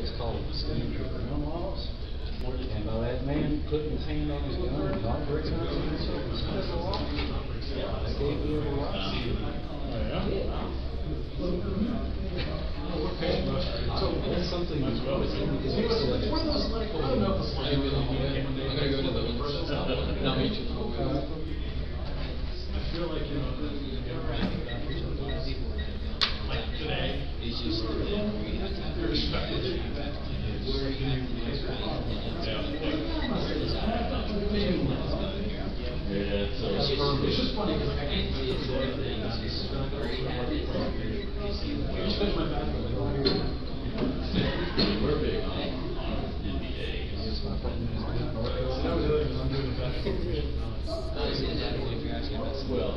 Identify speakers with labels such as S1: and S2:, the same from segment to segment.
S1: it's called standard of gun laws. And by that man putting his hand on his gun and breaking it, it's a law. They gave you a. So that's something as well.
S2: Those, like, I don't know if it's like.
S3: I'm gonna go to the one that's not, not me too.
S2: I feel like, you know, today.
S3: It's just that we have to have respect. Where you
S2: Yeah, so it's just, it's just funny because I can't see it. Especially my bathroom.
S3: We're big on, on NDAs.
S2: That was the other thing, I'm doing the bathroom.
S3: Well,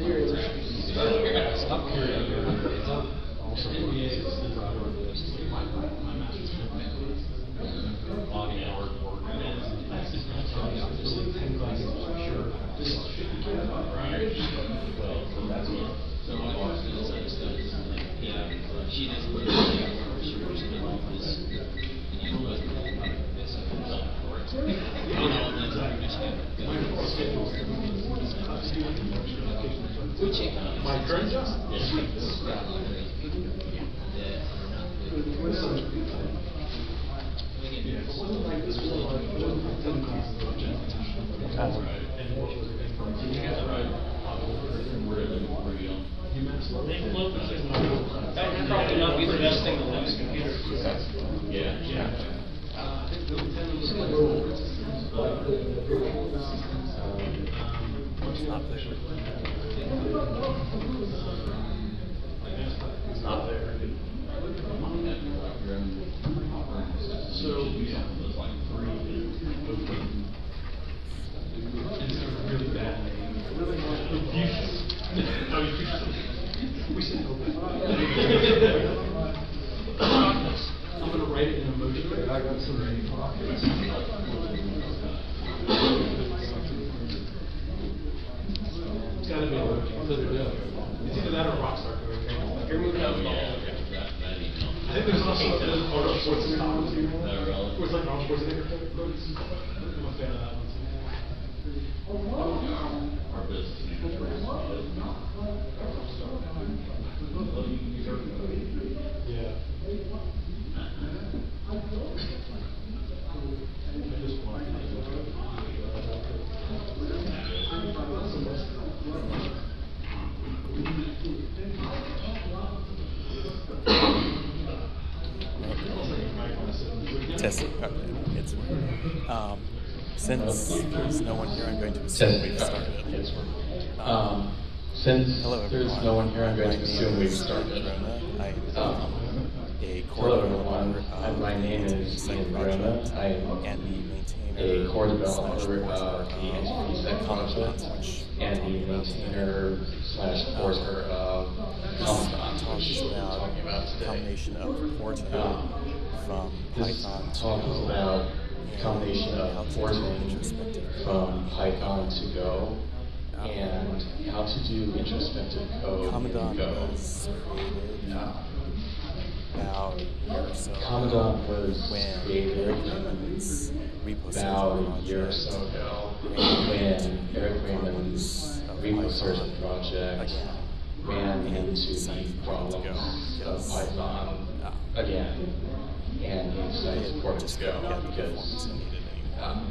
S3: so. And you know, this, correct. I don't know, that's how Which, uh,
S2: My current job?
S4: That would probably not be the best thing to lose computer.
S3: Yeah, yeah.
S2: Not there. So. It's a really bad name. Abusive. No, you We should know that. I'm gonna write it in emoji. I got some. It's gotta be emoji. It's either that or Rockstar. Like, you're moving out of the ball.
S3: That, that email.
S2: I think there's also there's Arnold Schwarzenegger too.
S3: That relevant?
S2: Where it's like Arnold Schwarzenegger quotes. I'm a fan of that one too.
S3: Our business manager.
S2: Yeah. I just want.
S5: Testing. Okay, it's um, since there's no one here, I'm going to assume we've started.
S6: Um, since
S5: Hello,
S6: there's no one here, I'm going to assume we've started.
S5: I'm
S6: Um,
S5: a core developer
S6: everyone.
S5: of
S6: My name
S5: the
S6: is Ian Bruene. I am
S5: and the maintainer
S6: a core
S5: slash
S6: developer of the NTPsec
S5: Commons,
S6: project
S5: which
S6: and the maintainer slash porter of
S5: talks
S6: which we're talking about today.
S5: combination of porting
S6: Um,
S5: from Python to
S6: talk is
S5: Go
S6: about
S5: and
S6: combination of
S5: to do
S6: porting
S5: introspective
S6: from. Python to Go and how to do introspective code in Go.
S5: was created
S6: Uh,
S5: about a year or so ago
S6: Kommandant was created
S5: Eric Raymond's repo
S6: about a year or so ago when Eric Raymond's reposurgeon project ran into the problems of Python again. And he decided for it to go because um,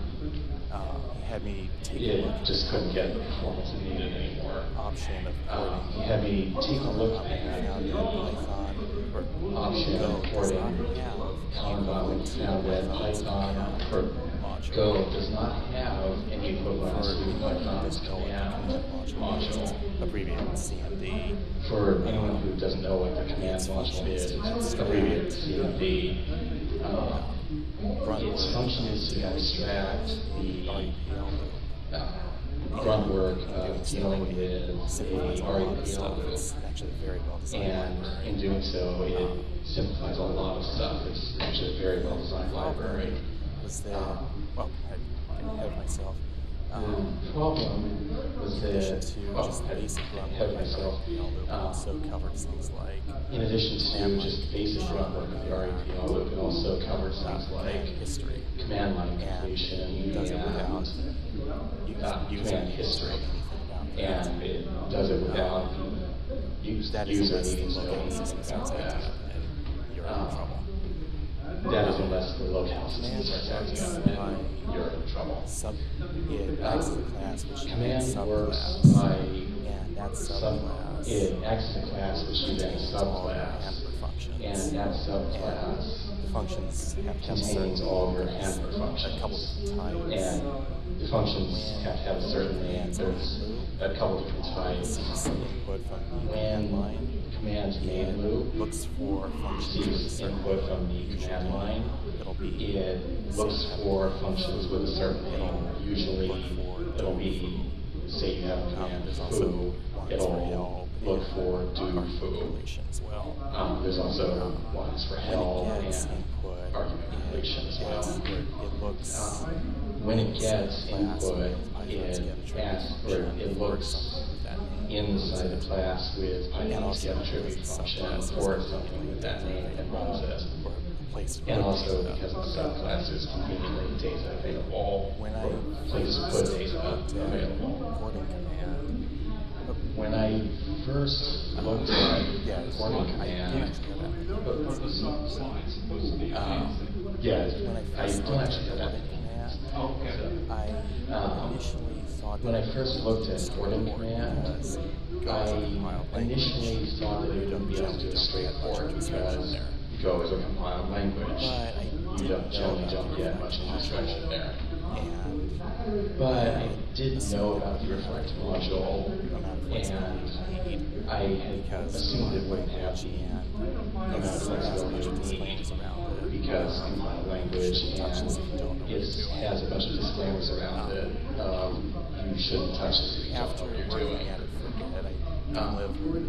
S5: Uh, had me take a look.
S6: just couldn't get the performance it needed anymore.
S5: option of porting.
S6: he had me take a look
S5: I
S6: at
S5: found Python. or
S6: option of porting found that Python or
S5: module.
S6: Go does not have any equivalent
S5: for
S6: to
S5: anyone who
S6: Python's
S5: doesn't know what the
S6: command
S5: module is, it's
S6: module.
S5: abbreviated CMD.
S6: For anyone who doesn't know what the command module is, it's abbreviated CMD. Uh, its function is to abstract
S5: the
S6: the uh, grunt work of dealing with
S5: simplifies
S6: a
S5: a stuff.
S6: REPL.
S5: It's actually very well designed
S6: And in doing so, it simplifies a lot of stuff. It's actually a very well designed library.
S5: was that,
S6: Um,
S5: well, I getting ahead of myself. Um,
S6: The problem was
S5: in addition
S6: that,
S5: to
S6: well,
S5: just basic run
S6: had
S5: work,
S6: myself,
S5: REPL loop
S6: um,
S5: also covers things like
S6: in addition to
S5: line
S6: just basic run work of the REPL loop, it also covers things like
S5: command history
S6: command line
S5: and
S6: completion
S5: does it without
S6: uh,
S5: using
S6: command history. And it does it without use, user
S5: the
S6: needing to know
S5: locale
S6: anything
S5: system
S6: about that.
S5: and you're in
S6: Um,
S5: trouble.
S6: That is unless the locale system
S5: Command
S6: starts acting up
S5: works
S6: and
S5: by
S6: you're in trouble.
S5: Sub, as a class which
S6: Command
S5: is
S6: works by
S5: and that
S6: sub,
S5: subclass
S6: it acts class which you then
S5: contains all your
S6: subclass.
S5: functions.
S6: And that subclass
S5: the functions have to
S6: contains all of your handler functions.
S5: A couple different types.
S6: And the functions have to have certain name, there's a couple different types.
S5: receives input from the
S6: When
S5: command line.
S6: command main loop
S5: looks for functions with a certain
S6: input from the command line,
S5: It'll be
S6: it looks for functions with a certain name. Usually, it'll be, say you have a
S5: Um,
S6: command
S5: also
S6: foo,
S5: for
S6: it'll look for do foo.
S5: as well.
S6: Um, there's also ones for help and argument completion as well.
S5: It looks.
S6: Um, when it gets input, it asks, or it looks inside the class with
S5: And
S6: Python's
S5: also
S6: get
S5: has
S6: attribute
S5: a
S6: function
S5: subclass
S6: for
S5: with
S6: something with that name and runs it.
S5: Or a place to
S6: And
S5: put
S6: also
S5: data.
S6: because of the subclass, there's conveniently data available,
S5: When I
S6: or places to put data
S5: looked at
S6: available.
S5: recording command,
S6: When I first looked at
S5: yeah,
S6: recording
S5: I didn't
S6: command,
S5: actually have.
S2: But the sub slide supposed to be.
S6: um, yeah,
S5: When I
S6: I
S5: first
S6: don't
S5: looked
S6: actually
S5: at
S6: have that.
S5: recording command,
S2: okay.
S5: I
S6: Um,
S5: initially thought
S6: When I first looked at
S5: port because it
S6: I
S5: to compiled language.
S6: initially thought that it would be able to do a straight port because Go is a compiled language. You don't generally don't get much
S5: reflect
S6: instruction there. But I didn't know about the reflect module and I had assumed it wouldn't have the amount of
S5: has a bunch
S6: flexibility
S5: of
S6: you
S5: disclaimers
S6: need
S5: around it.
S6: because compiled language
S5: touches if you don't
S6: and it has a bunch of disclaimers around it. Um, you shouldn't touch you
S5: After
S6: you're
S5: working at it for a bit, I
S6: Um,
S5: delivered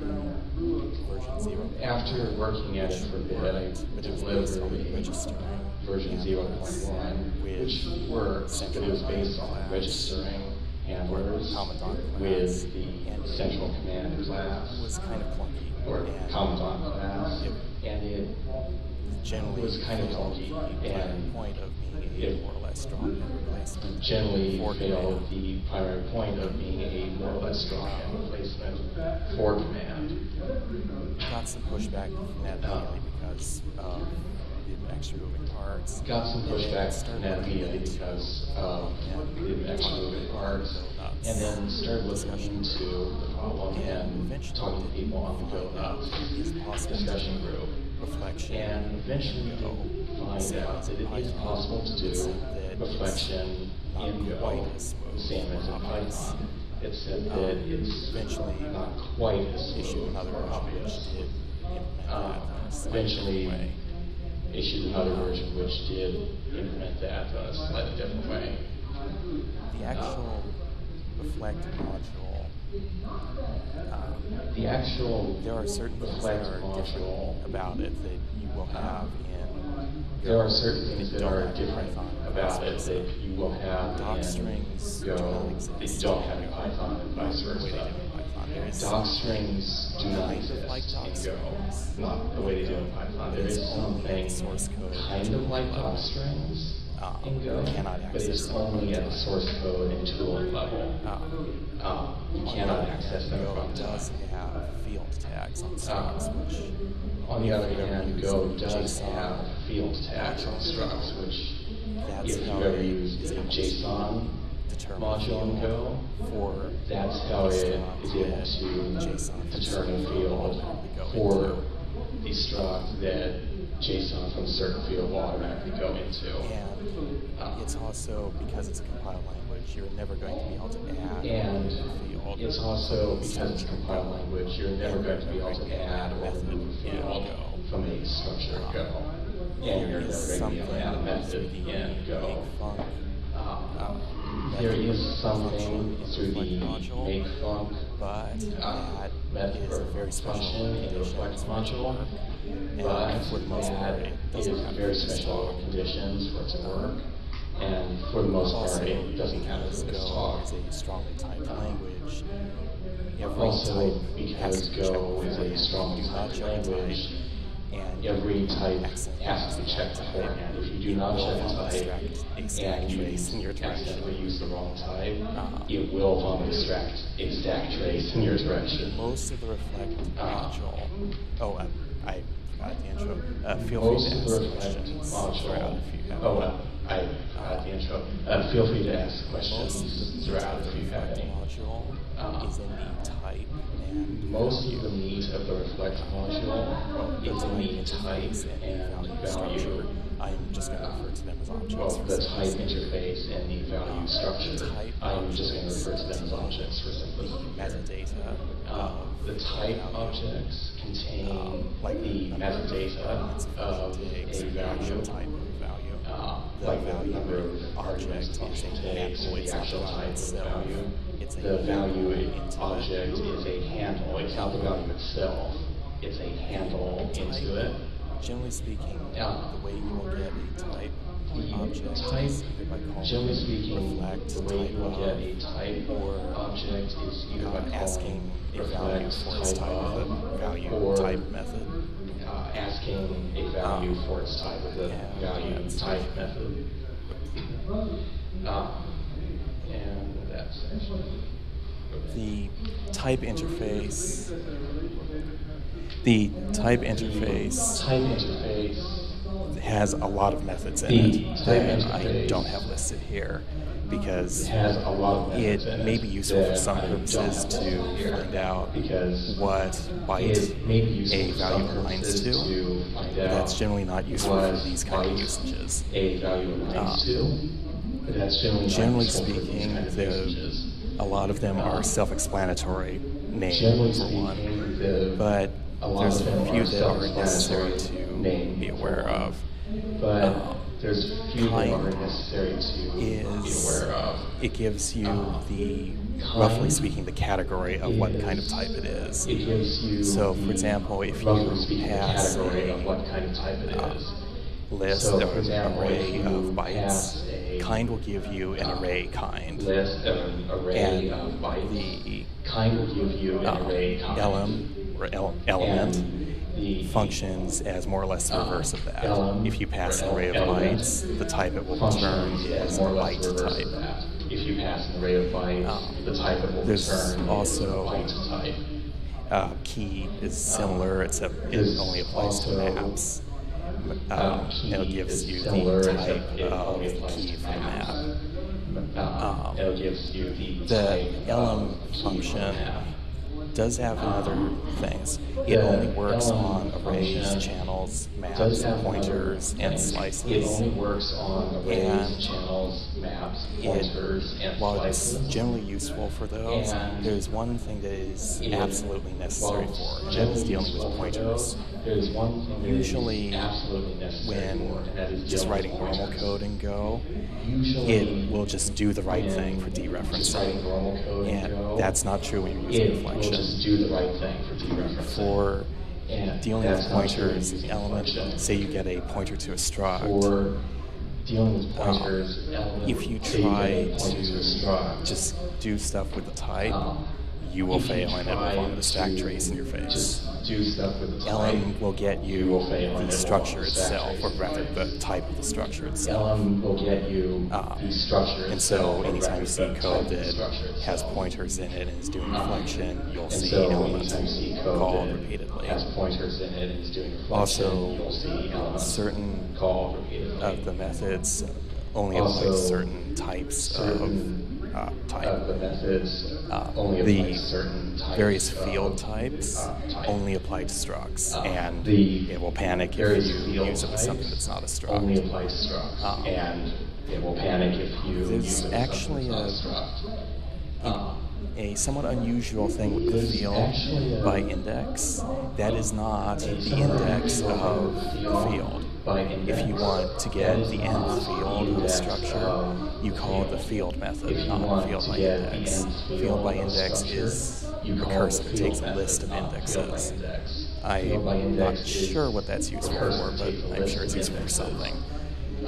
S5: version zero.
S6: After working at it for a bit, I
S5: But it was based
S6: delivered
S5: registering
S6: version 0.1, which but it was based on registering handlers with the central command class,
S5: was kind of clunky.
S6: or Kommandant class,
S5: it
S6: and it
S5: generally
S6: was kind of
S5: failed the
S6: and
S5: point of being a more or less strong hand replacement.
S6: generally failed the primary point of being a more or less strong hand replacement for command.
S5: Got some pushback from that immediately uh-huh. because of the extra moving parts.
S6: Got some pushback from that immediately because of the extra moving parts, and then started looking to the problem and talking to people on the Go Nuts
S5: to
S6: discussion group.
S5: Reflection
S6: And eventually
S5: in Go.
S6: did find out
S5: in
S6: that it is possible to do reflection in Go,
S5: quite as smooth
S6: same as in. Python. It said
S5: Um,
S6: that it's
S5: eventually
S6: not quite as
S5: issued
S6: smooth
S5: another
S6: for
S5: which
S6: obvious.
S5: did
S6: Um,
S5: that in a slightly
S6: eventually
S5: way.
S6: issued another version which did implement that in a slightly different way.
S5: The actual reflect module, um,
S6: The actual
S5: there are certain things that are different about it that you will have in.
S6: there are certain things that are different about it that you will have
S5: Doc
S6: in
S5: strings
S6: Go that don't have in Python and vice
S5: the way they do
S6: versa.
S5: in Python. There is
S6: Doc strings do not exist
S5: like
S6: in Go, not the way they do in Python. There is something
S5: source code
S6: kind of like doc strings
S5: Um,
S6: Go,
S5: you
S6: but it's
S5: them
S6: only at the source code and tooling level.
S5: Um,
S6: Um, you cannot access them
S5: Go
S6: from
S5: does
S6: Doc.
S5: have field tags on
S6: Uh,
S5: strings, which
S6: On the other hand, Go does have field tags on structs, which
S5: That's
S6: if
S5: how
S6: you've ever used a JSON module in Go,
S5: for
S6: that's how it is able to
S5: JSON
S6: determine field for
S5: into.
S6: the struct that JSON from a certain field will automatically go into.
S5: And
S6: Uh,
S5: it's also because it's a compiled language, you're never going to be able to add
S6: And
S5: field.
S6: it's also because it's a compiled language, you're never going to be able to add or remove a field from a structure Go. And
S5: There
S6: you're
S5: is
S6: never going to be able to add a method
S5: through the
S6: in Go. Um,
S5: uh,
S6: There is something
S5: in
S6: through the make func
S5: but
S6: uh,
S5: that
S6: method
S5: is a very special
S6: function in the
S5: condition.
S6: Reflect
S5: for it to
S6: module,
S5: work. And
S6: but
S5: for the most part, it doesn't have
S6: very special conditions for it to work. And for the most part, it doesn't have to
S5: Go is a strongly typed language, every
S6: Also,
S5: type has
S6: because Go is a strongly typed
S5: check a type,
S6: language,
S5: and
S6: every type has to be checked beforehand. Do not check a
S5: a stack
S6: and you
S5: trace in your
S6: accidentally use the wrong type,
S5: Uh,
S6: it will vomit extract a stack trace in your direction.
S5: Most of the reflect
S6: Ah.
S5: module. Oh, I, I forgot the intro. Uh, feel
S6: Most
S5: free to ask
S6: reflect
S5: questions
S6: module.
S5: throughout if you have.
S6: Oh, uh, I forgot the intro. Uh, feel free to ask questions throughout if you have any.
S5: module
S6: Ah.
S5: is in the type and
S6: Most of the meat of the reflect module is in the type
S5: and
S6: and
S5: the value
S6: value.
S5: I'm just going to refer to them as objects.
S6: Well, the type interface and the value structure.
S5: Type
S6: I'm just going to refer to them as objects for
S5: the
S6: simplicity.
S5: metadata
S6: Uh, the type
S5: value.
S6: objects contain
S5: Um, like
S6: the metadata of a value.
S5: type value.
S6: Uh,
S5: the
S6: like the
S5: value
S6: number of
S5: object
S6: arguments
S5: is a it's
S6: the actual type
S5: itself.
S6: value.
S5: It's a
S6: The value object is a handle. It's not the value itself. It's a handle into it.
S5: Generally speaking,
S6: Yeah.
S5: the way you will get a type
S6: The
S5: object
S6: type,
S5: is either by calling
S6: generally speaking,
S5: reflect
S6: the way you will get a type
S5: or
S6: object is either by
S5: asking a value for its type
S6: of,
S5: of value
S6: or
S5: type method.
S6: uh, asking a value
S5: Um,
S6: for its type of the
S5: yeah,
S6: value type method. Uh, and that's actually.
S5: The type interface, the type interface
S6: Type interface
S5: has a lot of methods in it that I don't have listed here because
S6: has a lot of
S5: it may be useful for some purposes to find out
S6: because
S5: what byte
S6: it may be useful
S5: a value aligns to.
S6: to
S5: But that's generally not useful for these kind of usages.
S6: A value aligns
S5: Uh,
S6: to. But that's generally
S5: Generally
S6: useful for these
S5: speaking, the, a lot of them are self-explanatory
S6: names
S5: for one, but there's a few that are necessary to be aware of.
S6: But
S5: Uh,
S6: there's few that
S5: kind
S6: are necessary to be
S5: Is
S6: aware of.
S5: it gives you
S6: Uh,
S5: the roughly speaking the category of what kind of type it is.
S6: It gives you
S5: So, for example, if you
S6: roughly speaking, the
S5: pass
S6: category
S5: a,
S6: of what kind of type it
S5: uh,
S6: is.
S5: list
S6: So,
S5: or
S6: example,
S5: array of bytes. Kind will give you an
S6: uh,
S5: array kind.
S6: List of an array
S5: And
S6: of bytes.
S5: the
S6: kind will give you an
S5: uh,
S6: array kind.
S5: elem or el- element functions as more or less the reverse of that. if you pass an array of bytes, the type it will return is
S6: the
S5: byte type.
S6: If you pass an array of bytes,
S5: Uh,
S6: the type it will
S5: there's
S6: return is
S5: also-
S6: a byte type.
S5: Uh, key is similar, except it only applies to maps.
S6: uh,
S5: Um, it gives you the type of
S6: the
S5: key for the map. Um,
S6: the,
S5: elem function
S6: for the map.
S5: Does have other things. It only works
S6: elem
S5: on arrays, channels, maps, pointers, and slices.
S6: It only works on arrays,
S5: And
S6: channels, maps,
S5: it,
S6: pointers, and
S5: while it's generally useful for those, there's one thing that is absolutely necessary for, and that is dealing with pointers.
S6: There's one thing that is
S5: Usually,
S6: absolutely necessary for, and that
S5: just writing normal code in Go, it will just do the right thing for dereferencing.
S6: normal code in
S5: And
S6: Go,
S5: that's not true when you're using reflection.
S6: Just do the right thing for dereferencing.
S5: For
S6: And
S5: dealing with
S6: that's not true
S5: pointers, element, say you get a pointer to a struct.
S6: For dealing with
S5: Um,
S6: element,
S5: if you try
S6: a pointer
S5: to just do stuff with the type,
S6: um,
S5: you will fail and it will vomit a stack trace in your face.
S6: Just do stuff with the type.
S5: elem will get you
S6: will fail and it
S5: the structure
S6: vomit a stack
S5: itself, or rather the type of the structure itself.
S6: elem will get you
S5: Uh,
S6: the structure
S5: and so anytime you see code
S6: the
S5: that has pointers in it and is doing
S6: Um,
S5: reflection, you'll see
S6: so
S5: element
S6: see code
S5: called repeatedly.
S6: has pointers in it and is doing reflection,
S5: Also,
S6: you'll see elements
S5: certain
S6: called repeatedly.
S5: of the methods only apply certain types of uh, type.
S6: of the methods
S5: Uh, the various field types
S6: uh,
S5: only apply to structs,
S6: Uh,
S5: and
S6: the
S5: it will panic if you use it with something that's not a struct.
S6: Only structs,
S5: Uh,
S6: and it will panic if you use it with
S5: actually
S6: something that's not
S5: a-
S6: a. Uh,
S5: a somewhat unusual thing with the field by index. That is not the index of the field. If you want to get the nth field of a structure, you call it the
S6: field.
S5: method, not field by index. Field by index is
S6: you call it
S5: recursive. It takes a list of
S6: not field by
S5: indexes. I'm not sure what that's useful for, but I'm sure it's useful for something.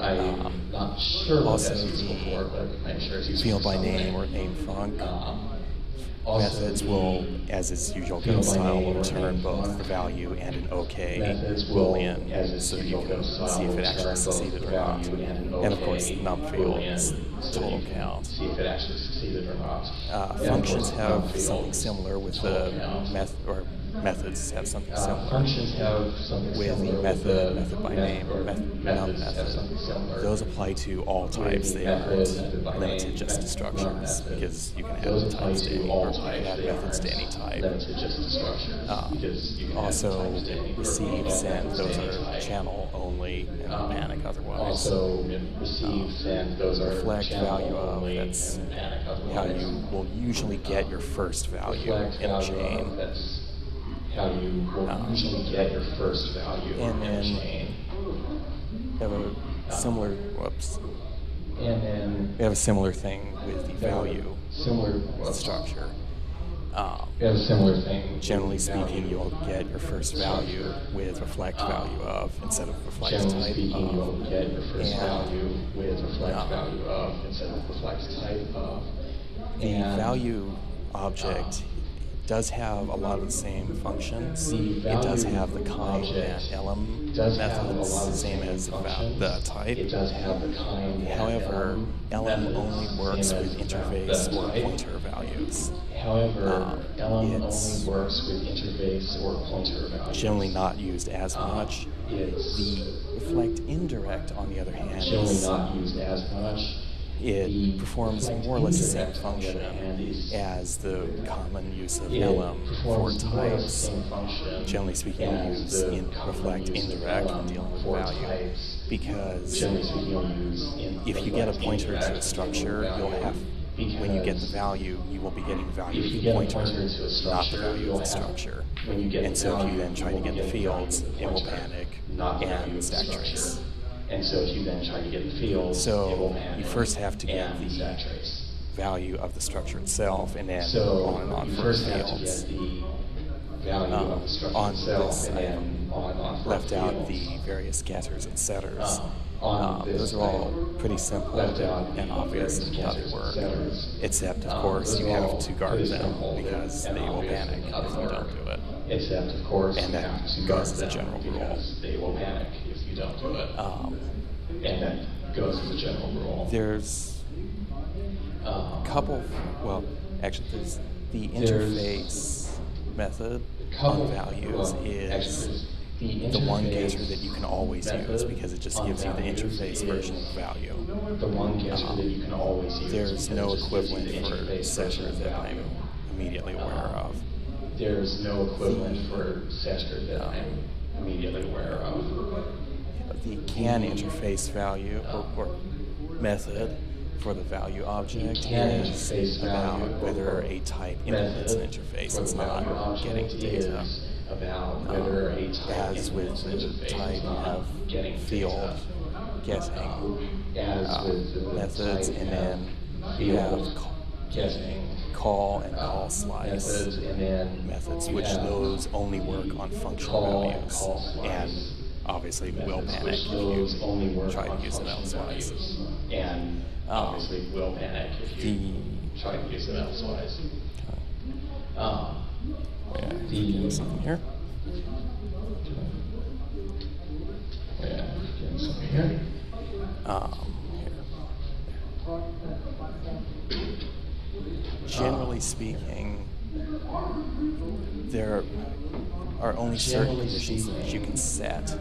S6: I'm
S5: Um,
S6: not sure what
S5: also
S6: that's useful
S5: the
S6: for, but I'm sure it's useful
S5: field by name or name func
S6: Um, also
S5: methods will, as is usual Go style, will return both the value and an OK boolean, so you can see if it actually succeeded or not.
S6: and
S5: of course, num field is total count.
S6: See if it actually succeeded or not.
S5: Uh, functions have something similar with the method or methods have something
S6: Uh,
S5: similar.
S6: functions have something
S5: with
S6: similar
S5: method, method by name,
S6: or
S5: meth, num method. Those apply to all types. They aren't limited just to structures because you can add types to any, or you can add methods to any type.
S6: Limited just to structures because you can
S5: also,
S6: add types to any or
S5: receive, send, those are channel only and
S6: Um,
S5: panic otherwise.
S6: Also, receive,
S5: Um,
S6: those are
S5: reflect
S6: channel
S5: value of, that's how you will usually get your first value in a chain.
S6: How you will
S5: Um,
S6: usually get your first value
S5: and then-
S6: chain.
S5: We have a similar, whoops,
S6: And then
S5: we have a similar thing with the value
S6: similar whoops.
S5: structure. Um,
S6: We have a similar thing.
S5: Generally speaking, you'll get your first value with reflect value of instead of reflect
S6: Generally
S5: type
S6: speaking, you'll get your first value with reflect
S5: um,
S6: value of instead of reflect type of.
S5: The
S6: And
S5: value object does have a lot of the same functions. It does have the kind and
S6: object
S5: elem
S6: does have a
S5: methods,
S6: lot of the
S5: same as
S6: about
S5: the type.
S6: It does have the kind and
S5: However, elem only works with interface or pointer values.
S6: However,
S5: Um,
S6: elem
S5: it's
S6: only works with interface or pointer values.
S5: Generally not used as
S6: Um,
S5: much. The reflect indirect, on the other hand,
S6: generally
S5: is
S6: not used as much.
S5: It performs more or less the same
S6: indirect, on the other
S5: function as the common use of elem for
S6: performs more or less the
S5: types. Generally speaking, we use in, reflect indirect when dealing with value because
S6: Generally speaking, you'll use in
S5: if you get a pointer to a structure, you'll have when you get the value, you will be getting value of the pointer,
S6: pointer
S5: not the value of the structure.
S6: when you get
S5: and
S6: the
S5: so if you then try to get the fields, it will panic
S6: not
S5: and stack trace.
S6: And so if you then try to get the fields,
S5: So you first have to get
S6: and
S5: the
S6: trace.
S5: value of the structure itself, and then
S6: So
S5: on and on
S6: you first have to
S5: fields.
S6: get the value
S5: Um,
S6: of the structure
S5: on
S6: itself,
S5: this,
S6: and then on and on
S5: left out the various getters and setters.
S6: Um, on
S5: Um, those are all pretty simple
S6: left out
S5: and obvious in how they work. Except, of
S6: Um,
S5: course, you have to guard them because they will panic if you don't do it.
S6: Except, of course,
S5: And
S6: you
S5: that
S6: have to
S5: goes
S6: guard
S5: as a general rule.
S6: because they will panic you don't do it.
S5: Um,
S6: and that goes as a general rule.
S5: there's
S6: Um,
S5: a couple, well, actually, there's the
S6: There's
S5: interface method on values
S6: well,
S5: is
S6: the
S5: the one getter that you can always use because it just gives you the interface version of value.
S6: The one getter
S5: Um,
S6: that you can always use.
S5: There's no
S6: it just gives you
S5: equivalent for setter that. I'm immediately aware
S6: Um,
S5: of.
S6: There's no equivalent for setter that
S5: Um,
S6: I'm immediately aware of.
S5: The can interface value or, or method for the value object
S6: can
S5: is about whether a type implements an interface. It's not getting data.
S6: About
S5: Um,
S6: whether a type
S5: as with the type,
S6: it's
S5: you
S6: not
S5: have
S6: getting
S5: field getting um,
S6: As
S5: um,
S6: with the
S5: methods, and then you have
S6: getting
S5: call and
S6: um,
S5: call slice
S6: methods, and then
S5: methods, which those only work on functional values, and obviously will panic if you try to use them
S6: functional
S5: elsewise.
S6: and
S5: Um,
S6: obviously will panic if you try to use them elsewise. Um,
S5: yeah,
S6: The-
S5: something here.
S6: yeah, something here.
S5: Um, here. Generally speaking, there are only certain conditions that you can set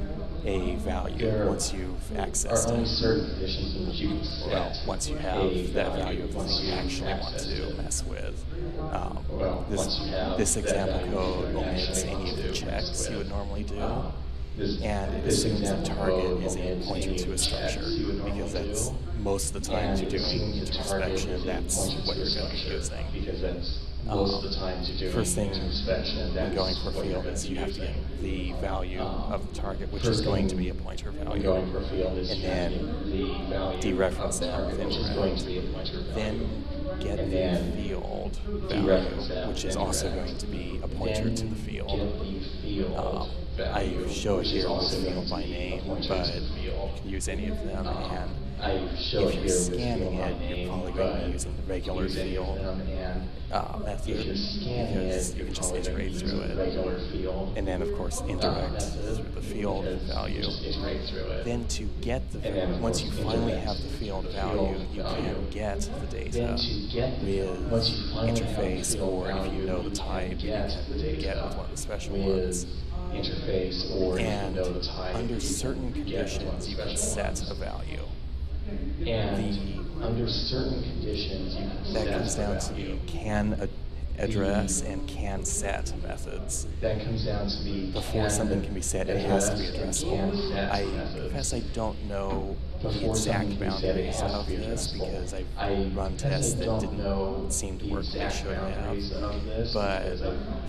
S5: a value
S6: There
S5: once you've accessed
S6: only
S5: it.
S6: certain conditions in which you can
S5: Well, once you have that value of the thing you actually want to mess with. Um,
S6: Well,
S5: this
S6: once you have
S5: this example code omits any of the checks you would normally do.
S6: This-
S5: and it assumes the target is a pointer to a
S6: of the checks
S5: structure because that's most of the times you're doing introspection, that's what you're going to be using. Um,
S6: most of the times you're doing
S5: First thing
S6: introspection,
S5: when going for a field is you have to get the value
S6: Um,
S5: of the target, which is going to be a pointer value.
S6: going for field is
S5: and
S6: you
S5: then
S6: the
S5: dereference that
S6: which is going to be a pointer value.
S5: Then get
S6: And
S5: the field value, which is also going to be a pointer to the field.
S6: The field
S5: Um, I show it here with field by name, but
S6: to the field.
S5: you can use any of them.
S6: Um,
S5: and
S6: I show
S5: if you're scanning it, you're probably going to be using the regular field uh, method
S6: if you're scanning
S5: because
S6: it,
S5: you can just iterate through it.
S6: field.
S5: And then, of course,
S6: uh,
S5: indirect through the field value.
S6: Just iterate through it.
S5: Then to get the
S6: And then, of
S5: once you finally have the field value, you can get the data
S6: get the-
S5: with
S6: once you finally have the
S5: interface, or if you know the type, you
S6: get
S5: can get with one of the special ones.
S6: interface or
S5: And
S6: you know the type,
S5: under certain
S6: can get with one of
S5: conditions, you can set a value.
S6: And under certain conditions, you can
S5: That comes down to you. can address and can set methods.
S6: That comes down to the
S5: Before something can be set, it has to be
S6: address
S5: addressable. I confess I don't know the exact
S6: something can be set, it
S5: boundaries of this because I've
S6: I
S5: run tests that didn't seem to work the way they
S6: exact
S5: should have. But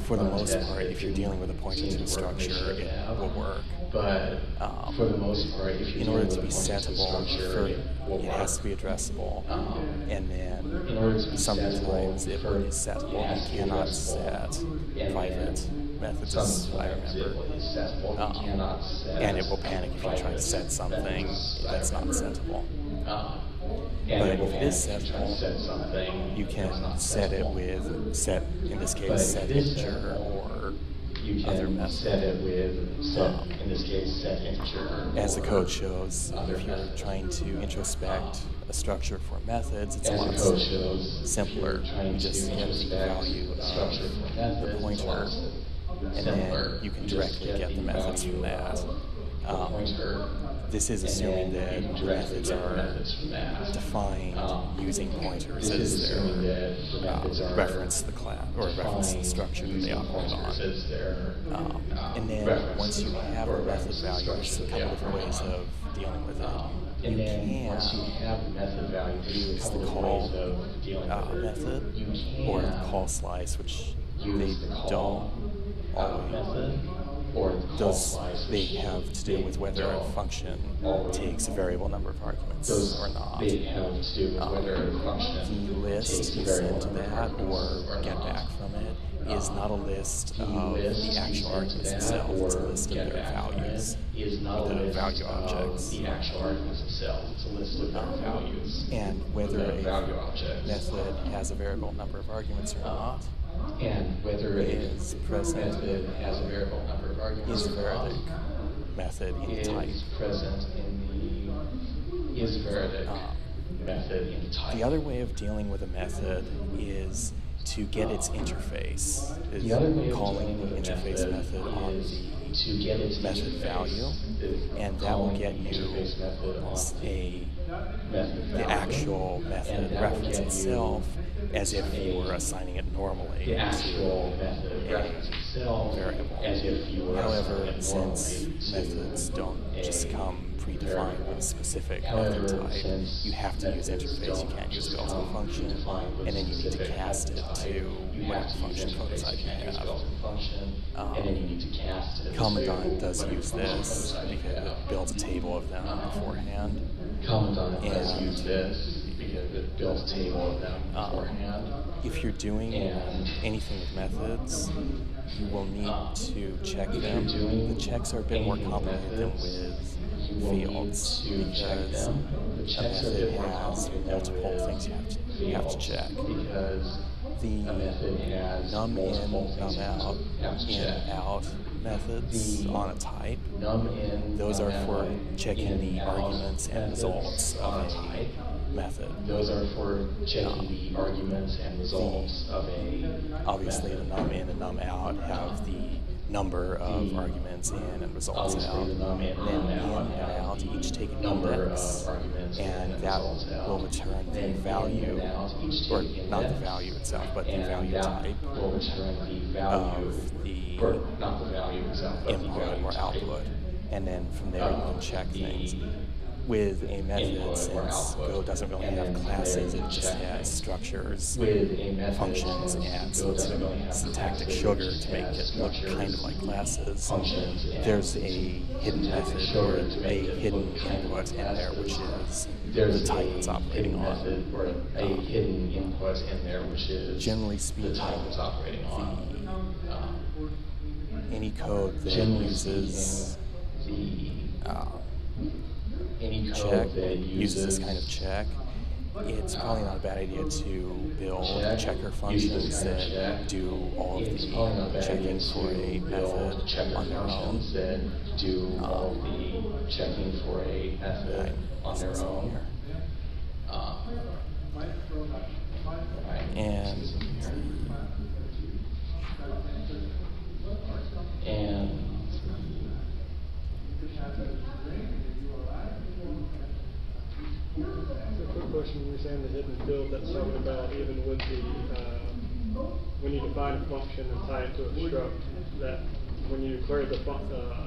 S5: for the most part, if you're dealing with a pointer
S6: seem
S5: to a
S6: to work the way they
S5: structure, it will work.
S6: But
S5: Um,
S6: for the most part, if you're
S5: in order to be settable,
S6: it
S5: it has to be addressable.
S6: Um,
S5: and then
S6: in order to be
S5: sometimes
S6: settable,
S5: it is settable. You cannot set private methods, as I remember.
S6: It is settable.
S5: Um,
S6: you cannot set
S5: and it will panic if you try to set something that's not.
S6: Um,
S5: But if it is
S6: if you try to
S5: settable,
S6: set something
S5: You can set it with set in this case set integer or
S6: you
S5: other method.
S6: set it with set
S5: Um,
S6: in this case set integer.
S5: As the code shows, if you're
S6: method.
S5: trying to introspect a structure for methods, it's a lot
S6: shows,
S5: simpler. You just get the value of the
S6: methods, it's a
S5: pointer, and then you can directly get the methods from that. Um, This is assuming that the methods are
S6: methods that.
S5: defined
S6: Um,
S5: using pointers as their
S6: that the methods
S5: uh,
S6: are
S5: reference the class or reference to
S6: the
S5: structure that they operate on.
S6: pointers as their,
S5: Um,
S6: um,
S5: and then once you have a method value, there's a couple different ways of dealing with it.
S6: Um,
S5: You
S6: and then
S5: can
S6: once you have the method value, you
S5: use the call uh, method or the call slice, which they
S6: the
S5: don't
S6: uh, method or the call
S5: Those
S6: slice,
S5: they have to do with whether a function takes a variable number of arguments or not.
S6: they have to do with
S5: Um,
S6: whether a function
S5: the list
S6: takes a
S5: you
S6: variable
S5: send to that or get back from it is
S6: Um,
S5: not a list of the actual arguments itself. It's a list of their values.
S6: Is not a
S5: the
S6: list
S5: value
S6: of
S5: objects.
S6: the actual arguments themselves. It's a list of their
S5: Um,
S6: values.
S5: And whether a method has a variable number of arguments or not
S6: And whether it
S5: is is present
S6: method has a variable number of arguments
S5: is Variadic method in the type.
S6: is present in the is Variadic
S5: Um,
S6: method in type.
S5: The other way of dealing with a method is to get its interface. Is
S6: The other way
S5: calling the interface
S6: method
S5: method on
S6: is
S5: the
S6: to get its
S5: method value, and that will get you
S6: interface method on
S5: a the actual method reference itself as if you were assigning it normally
S6: the actual
S5: to
S6: method
S5: a variable.
S6: as if you were
S5: However, since methods don't just come predefined with a specific method type, you have to use interface. You can't use built-in function, and then you need to cast it to whatever function prototype
S6: You
S5: you
S6: can't use
S5: have. Um,
S6: and then you need to cast it to
S5: Kommandant does use this because it builds a table of them beforehand.
S6: Kommandant does
S5: And-
S6: use this because it builds a table of them
S5: Um,
S6: beforehand.
S5: If you're doing
S6: And-
S5: anything with methods, you will need
S6: Um,
S5: to check them. The checks are a bit more complicated than
S6: you
S5: with fields because.
S6: The
S5: a
S6: checks a
S5: method has multiple things you have to, you have to check.
S6: Because
S5: The
S6: a method has
S5: num in, num
S6: you
S5: out,
S6: to- have to
S5: in, out methods on a type. Those are for checking the arguments and results of
S6: a
S5: method.
S6: Those are for checking the arguments and results of a
S5: Obviously, the num in and num out have the number of
S6: The-
S5: arguments in and results out.
S6: the num in and
S5: then
S6: num
S5: in
S6: out
S5: and out each take an
S6: number
S5: index,
S6: of arguments
S5: and that will return the value,
S6: out
S5: or not the value itself, but the value type
S6: will return the value
S5: of the
S6: or not the value itself, but the
S5: input
S6: value
S5: or output. And then from there, you can check things. With a method, since. Go doesn't really have classes, it just has structures,
S6: With a method,
S5: functions, and some
S6: really
S5: syntactic sugar to make it look kind of like classes. There's a hidden method or a hidden input in there, which is the type it's operating on.
S6: or a
S5: Um,
S6: hidden input in there, which is
S5: Generally
S6: the type it's operating on.
S5: Any code that uses uh,
S6: any
S5: check
S6: that
S5: uses this kind of check, it's probably not a bad idea to build
S6: check,
S5: checker functions that do all of the
S6: probably not a bad
S5: checking for a method on their own.
S6: that do all
S5: Um,
S6: the checking for a method on their own. Um, right.
S5: And
S6: and
S2: A quick question, when you're saying the hidden field, that's talking about even with the, uh, when you define a function and tie it to a struct, that when you declare the fun, uh,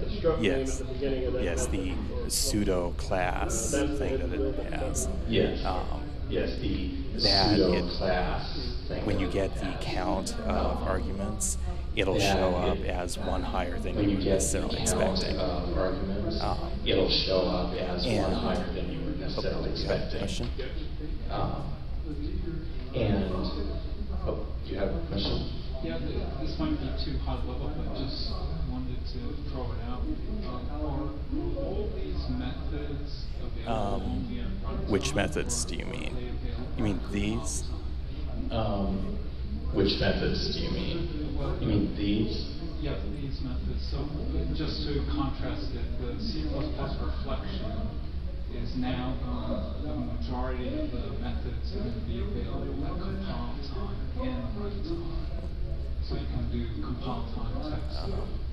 S2: the struct name at
S5: yes,
S2: the beginning of that
S5: yes, the pseudo class
S2: That's the
S5: thing that it has.
S6: yes,
S5: Um,
S6: yes, the
S5: that
S6: pseudo
S5: it-
S6: class thing.
S5: when you get the count of arguments, it'll
S6: that
S5: show up
S6: it-
S5: as one higher than you
S6: you
S5: were necessarily
S6: count
S5: expecting.
S6: of arguments,
S5: Um,
S6: it'll show up as one higher than you were
S5: Oh,
S6: necessarily
S5: you have a
S6: expecting.
S5: question?
S6: Um, and, oh, you have a question?
S7: Yeah, this might be too high level, but just wanted to throw it out. Um, Are all these methods available
S5: Um,
S7: only in runtime?
S5: which methods do you mean? You mean
S7: on
S5: these?
S6: Which methods do you mean? You mean these?
S7: Yeah, these methods. So uh, just to contrast it, the C++ reflection is now, um, the majority of the methods are going be available at compile time and runtime. So you can do compile time text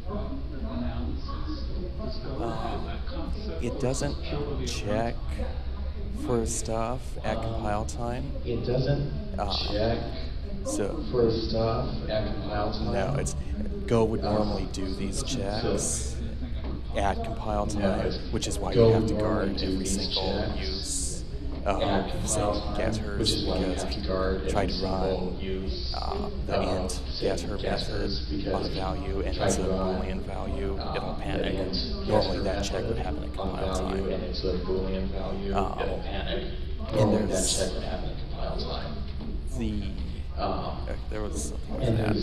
S7: uh, analysis. Does Go have that concept? or
S5: It
S7: is
S5: doesn't check for stuff at compile time.
S6: It doesn't
S5: Uh,
S6: check
S5: So
S6: for stuff at compile time?
S5: no, it's Go would normally do these checks at compile time, which is why you have to guard every single use of
S6: compile
S5: getters
S6: is
S5: because if you try to run uh, the
S6: of,
S5: int getter method on a value and it's a boolean value,
S6: uh,
S5: it'll panic. Normally that check would happen at compile time.
S6: And it's a boolean value,
S5: Um,
S6: it'll panic.
S5: and
S6: Normally that check would happen at compile time.
S5: The
S6: Um,
S5: there was something
S6: and
S5: that.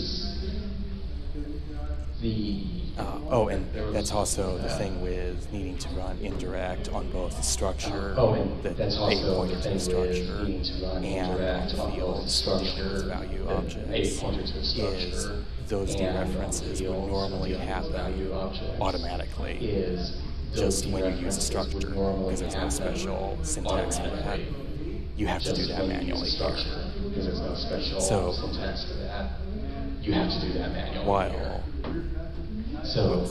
S5: Uh, oh, and that's also the thing with needing to run indirect on both the structure,
S6: Oh, and
S5: the
S6: also
S5: pointer to
S6: thing
S5: the structure,
S6: needing to run
S5: and the
S6: both
S5: fields
S6: the
S5: dealing
S6: structure,
S5: value objects,
S6: a pointer to the
S5: is those
S6: and on the
S5: dereferences would normally happen automatically.
S6: Is
S5: just when you use a structure, because there's no special syntax for that. You have to do that
S6: when you use a
S5: manually here.
S6: Because there's no special
S5: So-
S6: syntax for that. You have to do that manually
S5: While.
S6: So,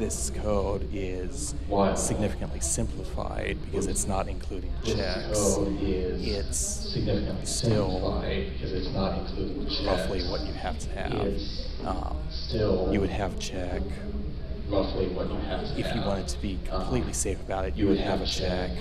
S5: this code is significantly simplified because it's not including checks. It's
S6: significantly
S5: still
S6: simplified because it's not including checks.
S5: roughly what you have to have. Um,
S6: still
S5: you would have check.
S6: roughly what you have to
S5: If you wanted to be completely safe about it, you would have a check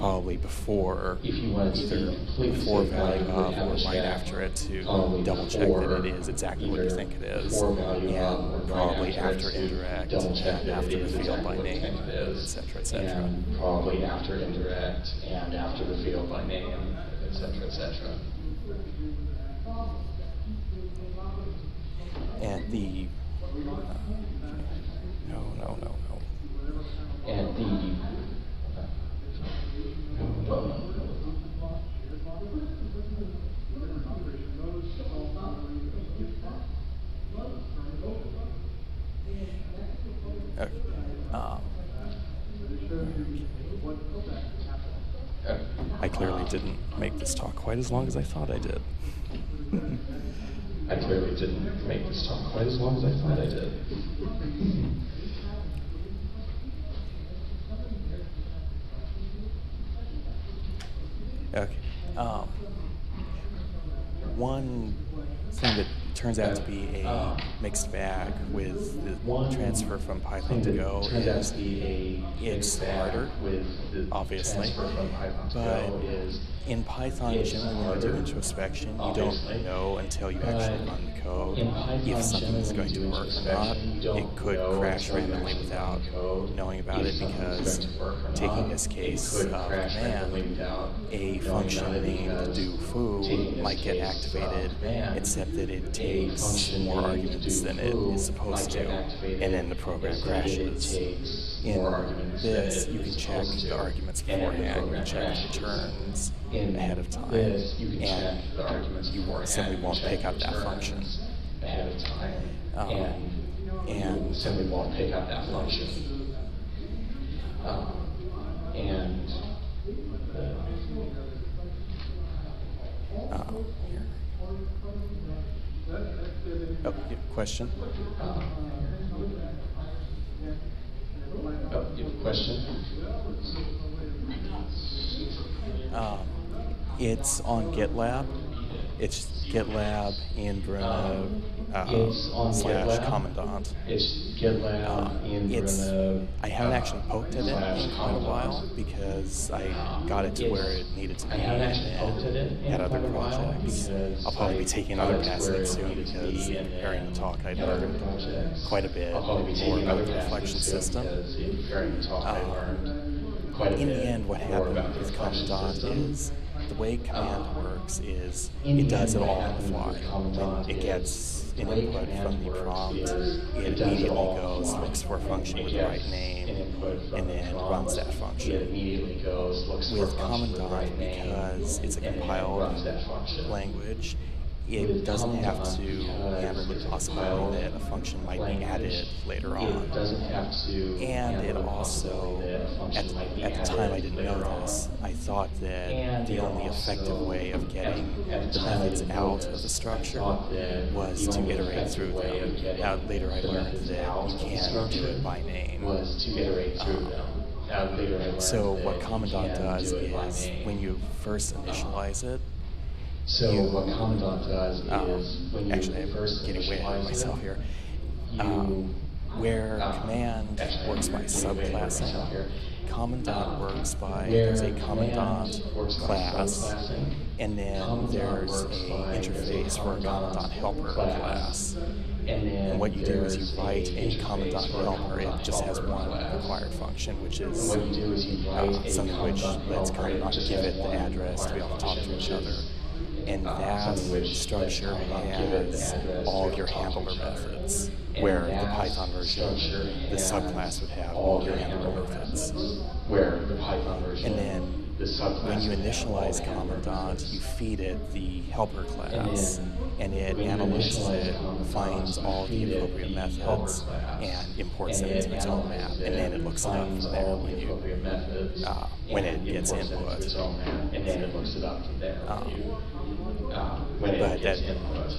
S5: probably before
S6: If you wanted to
S5: either before value of or right after it to double check that it is exactly what you think it is,
S6: before value of or
S5: and probably
S6: after
S5: indirect, and after the field by name,
S6: think it is,
S5: et cetera, et cetera.
S6: And probably after indirect and after the field by name, et cetera, et cetera.
S5: And the uh, no, no, no, no.
S6: And the.
S5: I clearly didn't make this talk quite as long as I thought I did.
S6: I clearly didn't make this talk quite as long as I thought I did.
S5: Okay. Um, one thing that turns out to be a mixed bag with the transfer from Python to Go is
S6: to be a
S5: it's harder,
S6: with the
S5: obviously,
S6: transfer from Python
S5: but
S6: Go is
S5: in Python,
S6: it's
S5: generally when you do introspection, you don't know until you actually run the code if something is going to work or not. it could crash randomly without knowing about it because
S6: going to work or
S5: taking this case of command, a function named do foo might get activated, except that it takes more arguments than it is supposed to, and then the program
S6: except that it
S5: crashes. In
S6: more arguments than
S5: this, you can check the arguments
S6: and
S5: beforehand, you
S6: program
S5: check
S6: the
S5: returns
S6: In
S5: ahead of time,
S6: can
S5: and
S6: the arguments
S5: you simply won't pick up that function.
S6: ahead of time,
S5: Um,
S6: and simply won't pick up that function. Um, and
S5: Uh, here. Oh, yeah, question?
S6: um, oh, you have a question?
S5: Um, it's on GitLab. It's GitLab Bruno uh,
S6: It's on
S5: slash Kommandant.
S6: It's GitLab
S5: Uh,
S6: in
S5: it's, I haven't actually poked at it in quite a while because I got it to where it needed to be
S6: I haven't
S5: and
S6: actually poked at it in
S5: had other
S6: quite a while
S5: projects. I'll probably be taking
S6: got
S5: other
S6: it to it
S5: soon because
S6: be
S5: in preparing the talk I
S6: other
S5: learned quite a bit
S6: I'll probably be
S5: more about the reflection system.
S6: In the talk I
S5: Um,
S6: learned quite a
S5: in
S6: bit
S5: the end, what happened with
S6: Kommandant
S5: is the way command
S6: Um,
S5: works is it does it all on the fly.
S6: with Kommandant
S5: When it gets
S6: the
S5: an
S6: way
S5: input from the prompt, it
S6: it does it
S5: immediately
S6: all on the
S5: goes, looks for a function with the right name,
S6: an input from
S5: and then runs that function.
S6: immediately goes, looks for a
S5: With
S6: function with the
S5: Kommandant,
S6: right name,
S5: because it's a compiled
S6: runs that function.
S5: language, it doesn't have to handle the possibility that a function might be added later on.
S6: It doesn't have to.
S5: And it also,
S6: possibility that a
S5: at,
S6: be
S5: at the time I didn't know this, I thought that the only effective way of getting the methods out of the structure was to iterate through them.
S6: of
S5: Now, later I learned that you
S6: of the
S5: can do it by name.
S6: Was to iterate through
S5: Um,
S6: them. Now, later I learned
S5: So what
S6: Kommandant
S5: does
S6: do it by
S5: is when you first initialize it,
S6: So
S5: you-
S6: what Kommandant does
S5: um,
S6: is when you
S5: actually I'm
S6: first
S5: getting way ahead of myself here.
S6: you,
S5: Um, where
S6: um,
S5: command
S6: actually,
S5: works by
S6: getting way ahead
S5: subclassing,
S6: here. Kommandant
S5: works by there's a
S6: Kommandant
S5: class, and then there's
S6: works
S5: a
S6: by- there's a
S5: interface for a Kommandant helper class.
S6: And
S5: what you do is you write a
S6: Kommandant
S5: helper. It just has one required function, which is
S6: what you do is you write
S5: uh, something which lets
S6: Kommandant
S5: give it the address to be able to talk to each other.
S6: Is,
S5: And
S6: uh,
S5: that structure
S6: Kommandant give it the
S5: has all of your
S6: able to talk to
S5: handler methods, where the Python version, the subclass would have
S6: all
S5: your handler methods.
S6: Where the Python version.
S5: And then when you
S6: would have all
S5: initialize
S6: Kommandant,
S5: you feed it the helper class,
S6: then
S5: and it analyzes it, finds all the appropriate methods, and imports them into
S6: it
S5: its own map, and then
S6: it,
S5: it looks it up from there when you uh, when it gets input.
S6: into its own map, and then it looks it up from there.
S5: Um,
S6: when you, uh, when
S5: but
S6: it gets
S5: that-
S6: input.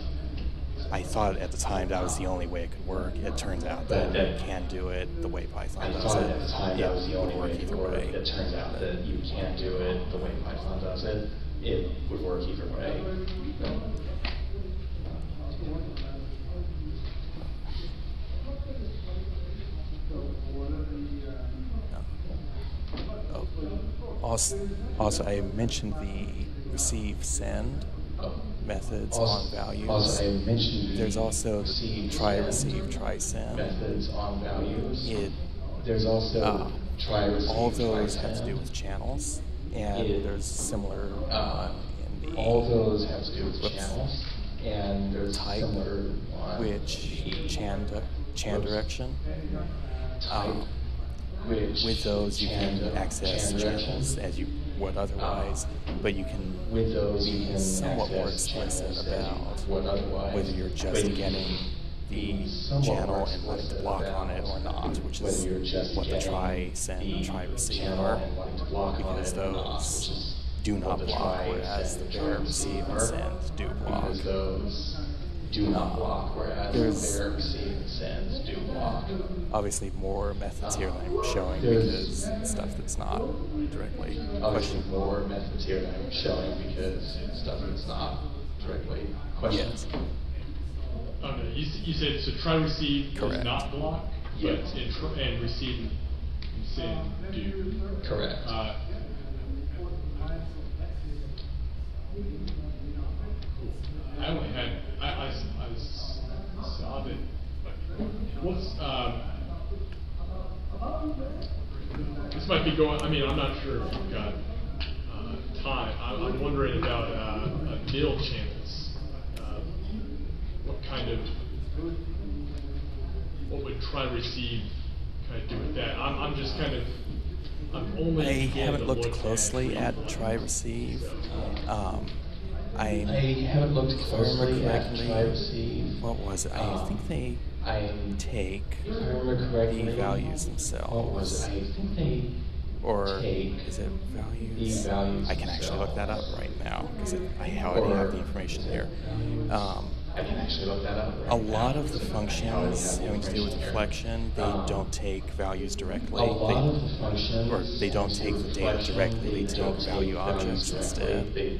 S5: I thought at the time that was the only way it could work. It turns out that you can do it the way Python does it.
S6: at the time that was the
S5: it
S6: only way it would work. It turns out that you can't do it the way Python does it. It would work either way.
S5: Oh. Also, also, I mentioned the receive send methods
S6: Also-
S5: on values.
S6: Also,
S5: There's also the try receive try send.
S6: methods on values.
S5: It
S6: There's also
S5: uh,
S6: try receive.
S5: all of those have to do with channels, and
S6: It-
S5: there's similar
S6: Uh,
S5: one in the
S6: all those have to do with
S5: Whoops.
S6: channels, and there's
S5: type,
S6: similar one.
S5: which chan chan direction.
S6: type,
S5: Um,
S6: which
S5: with those you can access channels as you would otherwise, but you can
S6: With those, you
S5: be somewhat more explicit
S6: channels that you
S5: about whether you're just getting the channel and wanting to block on it or not, which is what the try send and try receive are,
S6: and wanting to block on
S5: because
S6: it or not, which
S5: those do not block, whereas the
S6: try,
S5: receive and send do block.
S6: Because those do not block, whereas
S5: there's-
S6: the bear receive and send do block.
S5: Obviously, more methods here than I'm showing
S6: There's-
S5: because stuff that's not directly
S6: Obviously,
S5: questionable.
S6: more methods here than I'm showing because stuff that's not directly questioned.
S5: Yes.
S8: Okay, you, you said, so try receive
S5: Correct.
S8: does not block?
S6: Yes.
S8: But and, tr- and receive and send do.
S6: Correct.
S8: Uh, I only had, I, I, I saw that, what's, um, this might be going, I mean, I'm not sure if you've got, uh, time. I'm, I'm wondering about, uh, uh, middle channels. Uh, What kind of, what would try receive kind of do with that? I'm, I'm just kind of, I'm only.
S5: I haven't looked closely at try receive. Um, I,
S6: I haven't looked
S5: I
S6: closely
S5: correctly,
S6: try receive.
S5: what was it? I
S6: Um,
S5: think they
S6: I,
S5: take
S6: if I remember correctly.
S5: the values
S6: What was
S5: themselves,
S6: it? I think they
S5: or
S6: take
S5: is it values?
S6: values
S5: I can actually look that up right now because I already have the information here. Um,
S6: I can actually look that up.
S5: a lot
S6: now
S5: of the functions
S6: already have the
S5: having to do with reflection, they
S6: Um,
S5: don't take values directly.
S6: A lot
S5: They-
S6: of the functions.
S5: or they don't take the data directly, they take value objects instead.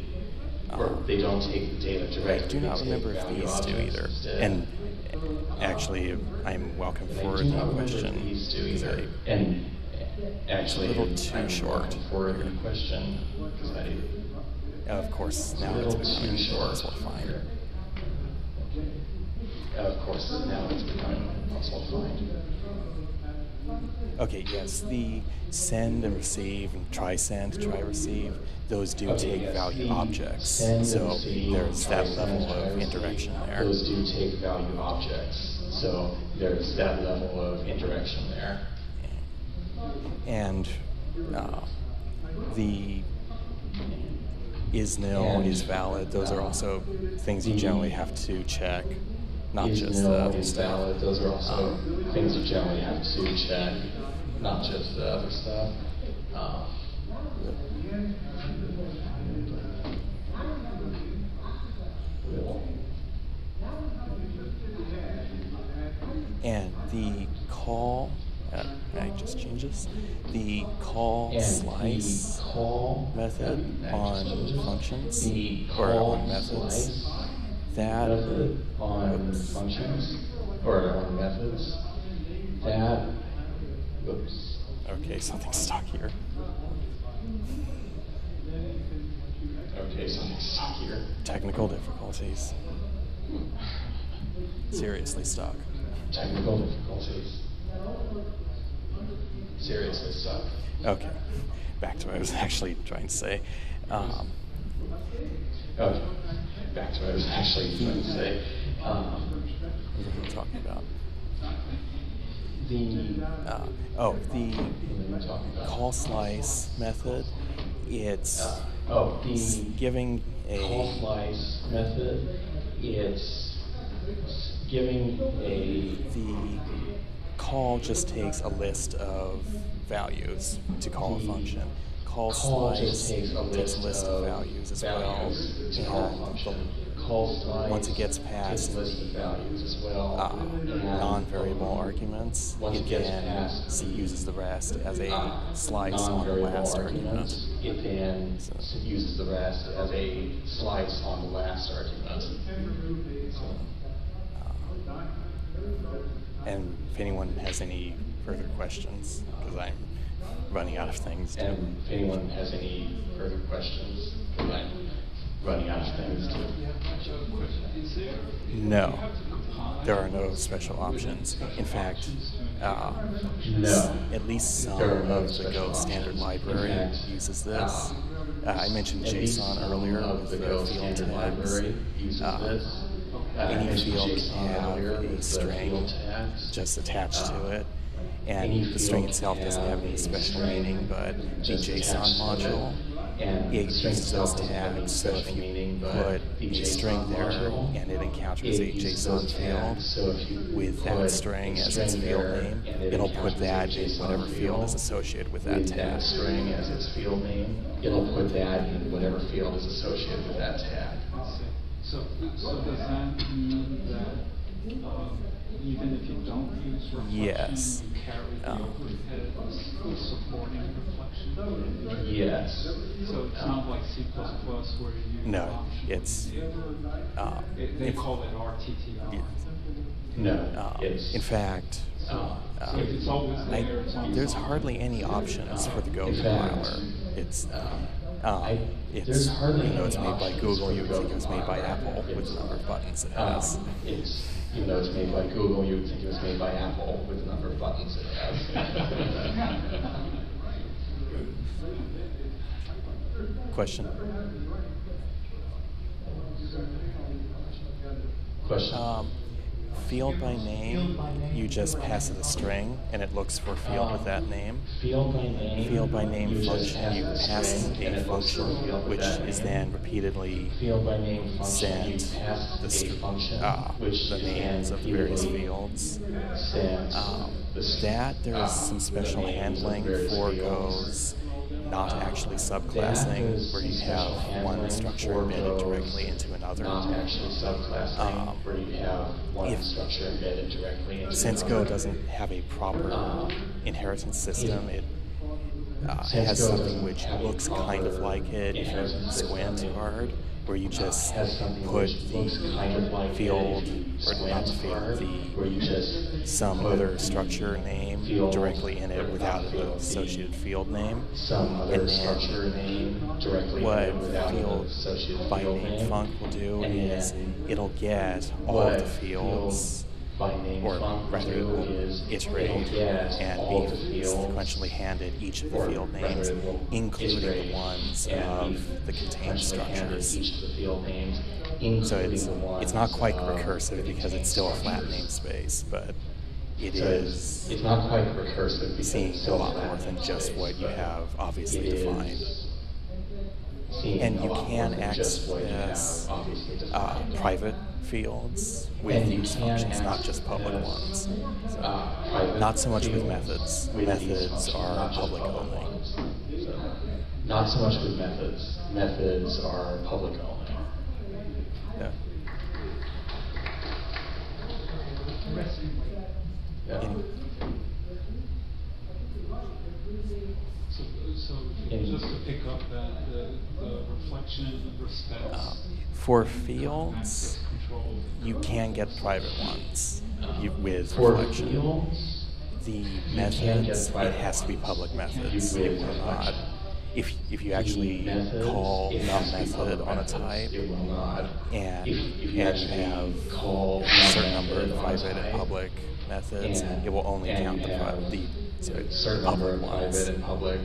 S6: They,
S5: Um,
S6: they don't take the data
S5: I do not remember if these do either.
S6: instead.
S5: And actually, I'm welcome for the question.
S6: these do
S5: 'cause
S6: either.
S5: I-
S6: And actually, a
S5: little too
S6: I'm
S5: short
S6: for the question because I.
S5: of course, now it's becoming
S6: too short.
S5: impossible to
S6: Of course, now it's becoming to find.
S5: Okay, yes, the send and receive and try send, try receive, those do
S6: Okay,
S5: take
S6: yes,
S5: value objects. So
S6: receive,
S5: there's that level of indirection there.
S6: Those do take value objects. So there's that level of interaction there.
S5: And uh, the is nil,
S6: And,
S5: is valid, those are also things you generally have to check, not just the other
S6: is
S5: stuff.
S6: valid. Those are also
S5: Um,
S6: things you generally have to check, not just the other stuff. Um,
S5: And the call, uh, I just changed this. The call
S6: and
S5: slice
S6: the call
S5: method on functions
S6: the
S5: or
S6: call
S5: on methods. That
S6: method on
S5: Oops.
S6: functions or on methods. That oops.
S5: okay, something's stuck here.
S6: Okay, something's stuck here.
S5: Technical difficulties. Seriously stuck.
S6: Technical difficulties. Seriously stuck.
S5: Okay, back to what I was actually trying to say. Um,
S6: Okay. Back to what I was actually trying to say. Um,
S5: what am I talking about?
S6: The
S5: Uh, oh, the
S6: what am I talking about?
S5: call slice method. It's
S6: Uh, oh, the
S5: giving
S6: call slice method. It's giving a
S5: the call just takes a list of values to call a function. Call,
S6: call
S5: slice
S6: takes a list,
S5: list
S6: of
S5: of values as
S6: values
S5: well.
S6: To call a
S5: and
S6: function.
S5: the-
S6: Call slice
S5: once it gets past
S6: a list of
S5: the,
S6: values as well.
S5: uh, non-variable arguments, it
S6: it
S5: then
S6: the,
S5: uses the rest as a
S6: uh,
S5: slice on the last
S6: arguments,
S5: argument.
S6: It then
S5: So-
S6: uses the rest as a slice on the last argument.
S5: Uh, and if anyone has any further questions, because I'm running out of things
S6: and if anyone has any further questions, running out of things to.
S5: No,
S7: you have to compile
S5: there are no special options. In fact, uh,
S6: No.
S5: at least some
S6: no
S5: of the Go standard
S6: options.
S5: library
S6: fact,
S5: uses this.
S6: uh,
S5: Uh, I mentioned JSON earlier with
S6: the
S5: the
S6: Go
S5: field
S6: standard
S5: tags.
S6: library uses
S5: Uh.
S6: Uh,
S5: any field can have a
S6: the
S5: string just attached to
S6: Uh,
S5: it. And the string itself doesn't have any special meaning, but the JSON module,
S6: And
S5: it
S6: the string
S5: uses
S6: itself
S5: those
S6: doesn't have any.
S5: So if
S6: special
S5: you
S6: meaning, but
S5: put
S6: the
S5: a string there and it encounters
S6: it
S5: a JSON field.
S6: So
S5: with that string as its field name,
S6: it
S5: it'll put that in whatever field is associated with that tag.
S6: string as its field name, it'll put that in whatever field is associated with that tag.
S7: So, so does that mean that, um, even if you don't use reflection,
S5: Yes.
S7: you carry the
S5: Um,
S7: overhead of supporting reflection?
S6: Yes.
S7: So it's not like C plus plus where you.
S5: No, it's, uh,
S7: It- They
S5: if-
S7: call it RTTI.
S5: Yeah.
S6: No,
S5: Uh,
S6: it's.
S5: in fact,
S6: uh,
S7: So it's always
S5: I,
S7: there, it's always
S5: there's
S7: on.
S5: hardly any options for the Go compiler. It's,
S6: uh,
S5: um,
S6: I-
S5: it's,
S6: there's hardly
S5: even though
S6: any
S5: it's made by Google, you would think it was made by
S6: compiler.
S5: Apple with
S6: It's,
S5: the number of buttons it
S6: uh,
S5: has.
S6: It's, even though it's made by Google, you would think it was made by Apple with the number of buttons it has.
S5: Question?
S6: Question?
S5: Um, field by name, you just pass it a string and it looks for field with that name.
S6: Field by name.
S5: Field by name
S6: you
S5: function, you pass a
S6: it looks for
S5: function which is then repeatedly
S6: Field by name function, you pass
S5: the, uh, the names of the various fields. Um, that there
S6: uh,
S5: some special handling for goes not
S6: Uh,
S5: actually subclassing, where you have one structure embedded directly into another.
S6: Not actually subclassing,
S5: Um,
S6: where you have one structure embedded directly into
S5: Since. Go doesn't have a proper
S6: Um,
S5: inheritance system, it uh, has something which looks kind of like it if you squint hard, where you
S6: uh,
S5: just put
S6: which looks kind of like it
S5: field, or not the field,
S6: hard, where you
S5: the some other structure name directly in it without
S6: the
S5: associated field name. And then
S6: structure name directly
S5: what
S6: in it without an
S5: field by name func will do is it'll get all of the fields or rather it will iterate and be sequentially handed each of the field names, including the ones of the contained structures.
S6: Each of the field names,
S5: So it's it's not quite recursive because it's still a flat namespace, but it
S6: So
S5: is
S6: it's not quite recursive
S5: seeing a lot more than just what you have obviously defined. And you can
S6: than just what you have
S5: access uh, private fields with these functions, not just public ones. So,
S6: uh,
S5: not so much with methods. Methods are public only.
S6: Not so much with methods. Methods are public only.
S5: Yeah.
S6: Yeah.
S5: In-
S7: So, so just to pick up that, the, the reflection respects.
S5: Uh, for fields, you can get private ones you, with
S6: For
S5: reflection.
S6: fields,
S5: The methods, it has to be public methods. It will not. If, if you actually
S6: methods,
S5: call
S6: it
S5: the
S6: has to be
S5: method on a type,
S6: It will not.
S5: and,
S6: If, if you
S5: and
S6: actually
S5: have
S6: call
S5: a certain number of
S6: method on a
S5: private and public methods, it will only count
S6: you
S5: the, pri- the sorry,
S6: certain number of
S5: ones.
S6: private and public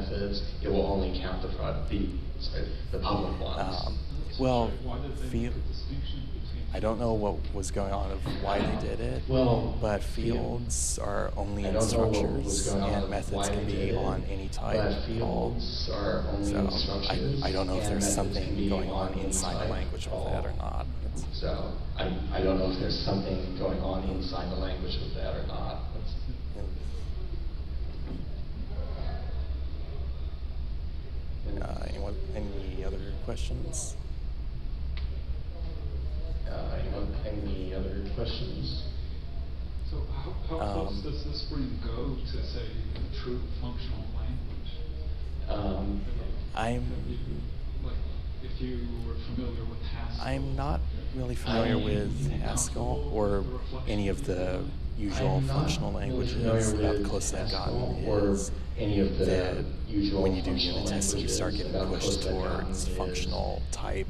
S6: methods, it will only count the pri- the, sorry, the public ones.
S5: Um, well,
S7: Why did they
S5: feel,
S7: make a distinction between?
S5: I don't know what was going on of why they did it.
S6: Well,
S5: but
S6: field-
S5: fields are only in
S6: don't know what was
S5: structures, and methods can be on any type
S6: but
S5: at all.
S6: fields are only
S5: So I, I don't know if there's something going on inside the language with that or not. It's-
S6: So I, I don't know if there's something going on inside the language of that or not.
S5: Uh, anyone, any other questions?
S6: Uh, anyone, any other questions?
S7: So how, how close
S5: Um,
S7: does this bring Go to say true functional language?
S6: Um,
S5: I'm,
S7: you- Like, if you were familiar with Haskell.
S5: I'm not really familiar
S6: I-
S5: with Haskell or any of the usual functional languages.
S6: familiar
S5: About the
S6: with
S5: closest I've gotten
S6: Haskell or
S5: is
S6: any of the
S5: that
S6: usual
S5: when you do
S6: functional
S5: unit testing, you start getting pushed
S6: closest I've gotten
S5: towards functional type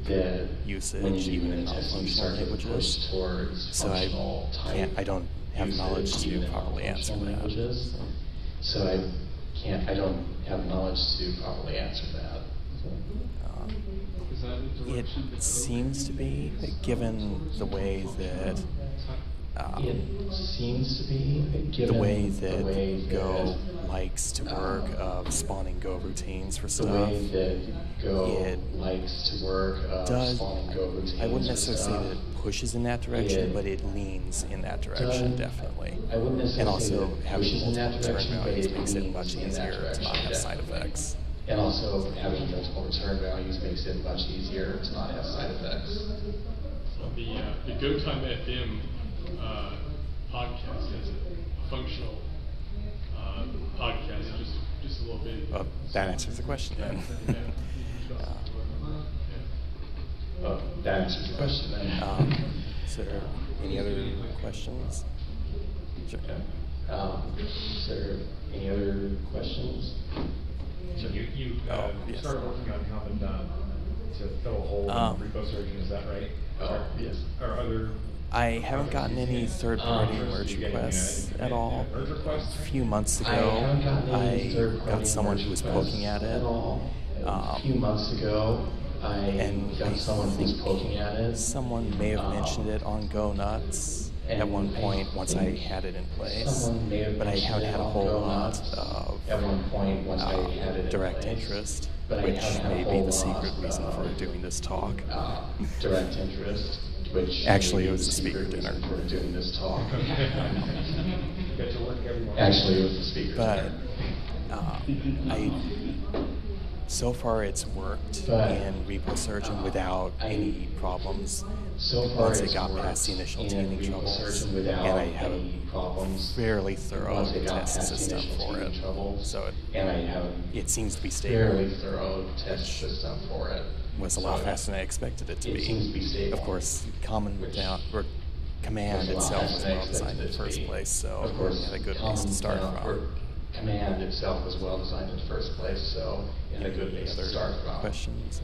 S5: usage,
S6: when you do
S5: even in
S6: unit testing, you
S5: non-functional languages. So I can't, I don't have knowledge to
S6: even
S5: properly answer
S6: non-functional
S5: that.
S6: languages. So I can't, I don't have knowledge to properly answer that.
S5: Um,
S7: Is that a
S5: It
S7: direction to go?
S5: seems to be, given the way that,
S7: Type-
S5: um,
S6: It seems to be,
S5: the
S6: given
S5: way
S6: the
S5: that
S6: way
S5: Go
S6: that,
S5: likes to work
S6: um,
S5: of spawning Go routines for
S6: the
S5: stuff.
S6: way that Go
S5: it
S6: likes to work of
S5: does,
S6: spawning Go routines
S5: I wouldn't
S6: for
S5: necessarily say that it pushes in that direction,
S6: It
S5: but it leans in that direction,
S6: does-
S5: definitely.
S6: I wouldn't necessarily
S5: And
S6: say
S5: also
S6: that
S5: having
S6: pushes in that
S5: multiple return values
S6: it
S5: makes it much easier to not
S6: direction,
S5: have side effects.
S6: And also having multiple return values makes it much easier to not have side effects.
S8: Well, the, uh, the Go Time FM, uh, podcast has a functional, uh, podcast, just, just a little bit.
S5: Well, that answers the question then.
S8: Yeah.
S6: Oh, that answers the question then.
S5: Um, is there any other questions? Sure.
S6: Okay. Um, is there any other questions?
S9: So you, you,
S5: Oh,
S9: uh,
S5: yes.
S9: started working on Common, uh, to fill a hole
S5: Um,
S9: in reposurgeon, is that right?
S6: Oh,
S9: Are-
S6: yes.
S9: Are other
S5: I haven't gotten any third-party
S6: Um,
S5: merge requests at all.
S6: any merge requests?
S5: A few months ago,
S6: haven't gotten any
S5: I got someone who was poking at it.
S6: A
S5: Um,
S6: few months ago, I
S5: and
S6: got someone who was poking at it.
S5: Someone may have
S6: Um,
S5: mentioned it on Go Nuts at one point once I had it in place,
S6: someone may have
S5: but I haven't had a whole lot of
S6: at one point once I
S5: uh,
S6: had it
S5: direct interest, which
S6: haven't had a
S5: may be the secret reason for doing this talk.
S6: uh, direct interest, which
S5: Actually, it was the speaker
S6: reason
S5: dinner.
S6: for doing this talk.
S1: Get to work everyone.
S6: Actually, it was the speaker.
S5: But
S6: dinner.
S5: uh, I, so far it's worked
S6: But,
S5: in reposurgeon
S6: uh,
S5: without
S6: I-
S5: any problems.
S6: So far,
S5: once it
S6: it's
S5: got past the initial
S6: in
S5: teething
S6: Repo
S5: troubles, and I have
S6: any
S5: a
S6: problems.
S5: fairly thorough
S6: Once it got
S5: test system for it.
S6: troubles,
S5: So it,
S6: and I have
S5: it seems to be stable.
S6: fairly thorough test system for it.
S5: Was a lot faster than I expected it to be.
S6: seems to be stable,
S5: Of course, common down or command
S6: was a lot
S5: itself was well designed in the first place, so
S6: of course,
S5: had a good base to start from.
S6: Command itself was well designed in the first place, so it had a good base to
S5: other
S6: start from.
S5: questions?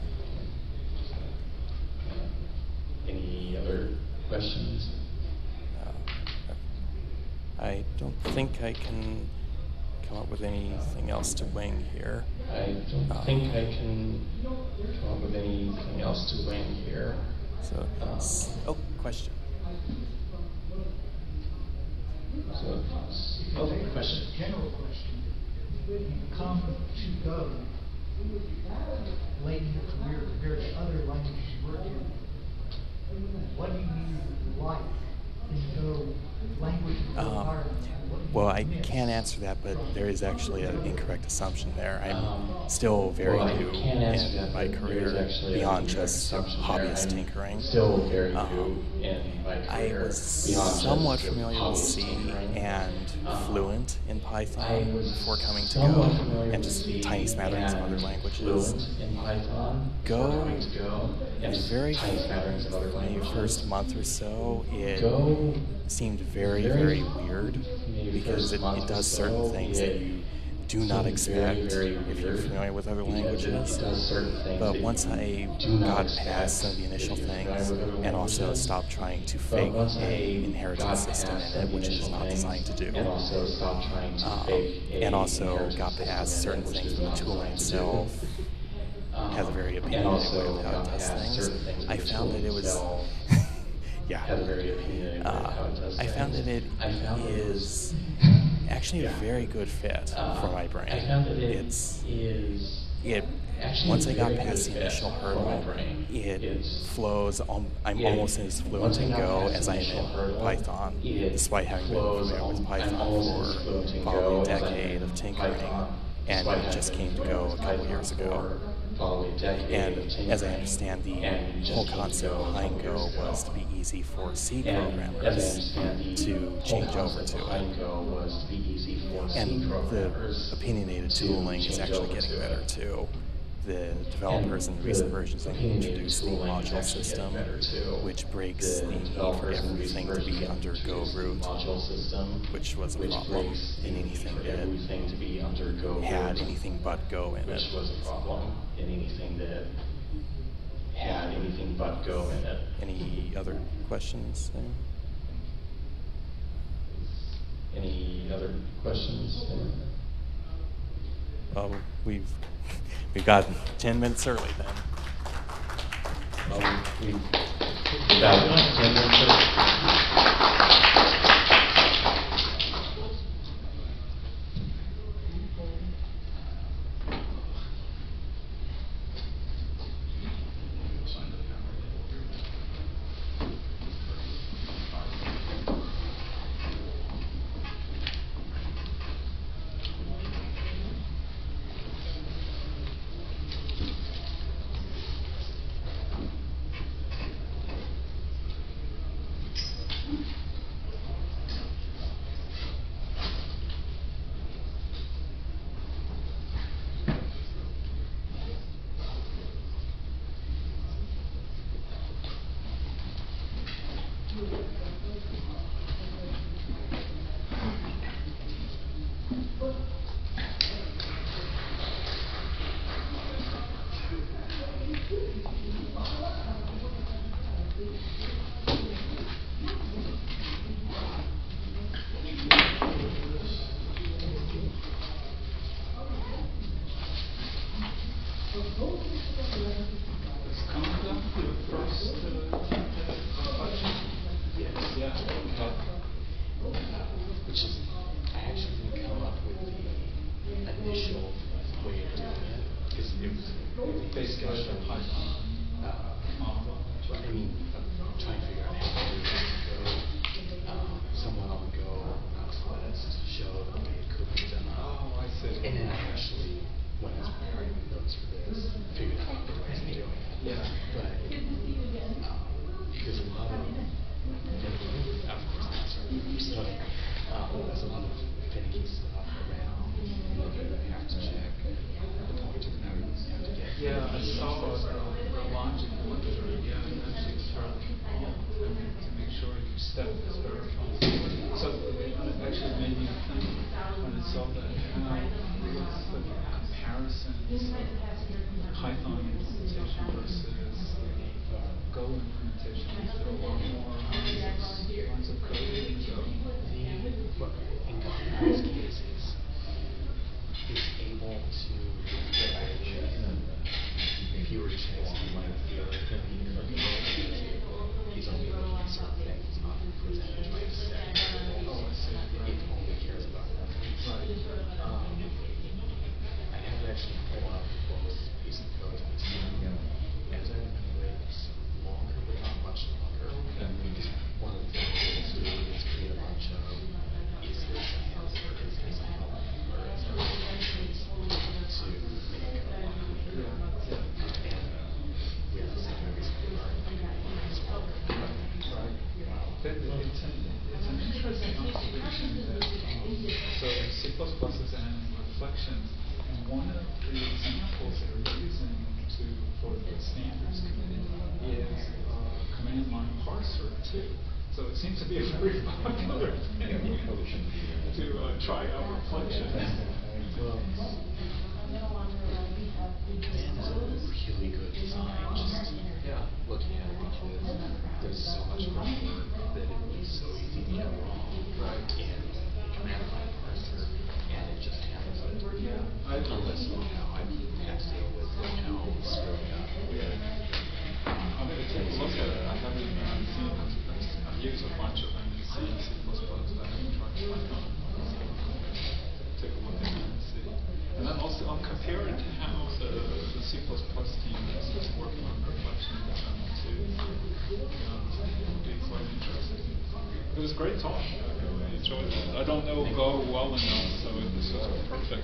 S6: Any other questions?
S5: Uh, I don't think I can come up with anything else to wing here.
S6: I don't
S5: Um,
S6: think I can come up with anything else to wing here.
S5: So,
S6: Um,
S5: s- oh, question.
S6: So, oh, question.
S10: General question. When you come to go, late in your career compared to other languages you work in, what do you like in Go language and Go
S5: Um,
S10: environment? What do you
S5: well, I
S10: miss
S5: can't answer that, but there is actually an incorrect assumption there. I'm still very
S6: well,
S5: new in
S6: that,
S5: my
S6: but there is
S5: career beyond just hobbyist tinkering.
S6: Still very
S5: Um,
S6: new in
S5: I was somewhat familiar with C and
S6: Um,
S5: fluent in Python before coming to Go, and just tiny smatterings of other languages.
S6: Fluent in Python.
S5: Go
S6: and
S5: very
S6: tiny smatterings of other
S5: my first month or so, it seemed very,
S6: very-
S5: very weird because it, it does certain things that you do not expect if you're familiar with other languages.
S6: it does certain things
S5: But once I got past some of the initial things and also stopped trying to fake a inheritance system in it, which is
S6: initial
S5: not designed to do.
S6: And also stopped trying to
S5: Um, and also got past certain things
S6: is
S5: from the tooling itself.
S6: Um,
S5: has a very opinionated way of how it does things. I found that it was yeah.
S6: has a very opinionated way of
S5: Uh,
S6: it
S5: I found that it
S6: I found that it was-
S5: is actually a very good fit
S6: Uh,
S5: for my brain.
S6: I found that it
S5: it's
S6: is
S5: it
S6: actually
S5: once I got past the initial hurdle, it
S6: It's-
S5: flows. Um, I'm
S6: it-
S5: almost as fluent in Go as I am in Python, despite having been familiar with Python for
S6: fluent in Go
S5: probably a
S6: as I am
S5: decade of tinkering,
S6: Python,
S5: and it just came to Go a couple years ago.
S6: For Probably decade
S5: And as I understand, the whole concept behind Go was to be easy for C
S6: And as I
S5: programmers to change over to
S6: behind
S5: it.
S6: Was to be easy for C
S5: And the opinionated
S6: to
S5: tooling is actually getting better too. The developers in recent versions have introduced the module system, which breaks
S6: The
S5: need for everything to be under Go root, which was a problem in anything that had anything but Go in it.
S6: was a problem in anything that had anything but Go in it.
S5: Any other questions?
S6: Any other questions?
S5: Well, we've we've got ten minutes early then.
S6: Um, we, about ten minutes.
S7: Basically the Python model.
S6: I mean, I'm trying to figure out how to do this go. Um, someone on go, uh, showed the way it could be done.
S7: Oh, I see.
S6: And then I actually, when I was preparing notes for this, figured out the doing it.
S7: Yeah.
S6: But, um, there's a lot of, of course, not sorry, um, there's a lot of finicky stuff you know, you you.
S7: Yeah, I saw the logic went through, yeah, and to make sure your step is verified. So actually made me think when I saw that, how what's the Python implementation versus Go implementation? There a lot more lines of code you can go?
S6: But in case, is, able to leverage fewer checks than one of the other things. He's only looking at certain things, not presented by a set.
S7: Oh, I see.
S6: It only cares about one thing. Um, I have to actually pull up both piece of code and see, as I remember it, it's longer, but not much longer. One of the things to do is create a bunch of, is this a answer, is this a help, or is there options to make it a lot quicker? And we have the same recently learned, as well.
S7: But it's an, it's an interesting observation that, um, so C++ is an reflections, and one of the examples they're using to, for the standards committee is, uh, command line parser too. So it seems to be a very popular thing to, uh, try out reflections.
S6: Well, a really good design, just looking at it because there's so much groundwork that it was so easy to get wrong.
S7: Right.
S6: In command line parser, and it just handles it.
S7: Yeah, I-
S6: Unless somehow I have to deal with, you know, screwing up.
S7: I'm gonna take a look at it, I haven't, I've a bunch of C, C++, but I to find out. Take a look at it and see. And then also, I'll compare it to how the, C++ team is working on reflection interesting. It was a great talk, I enjoyed it. I don't know Go well enough, so it was perfect.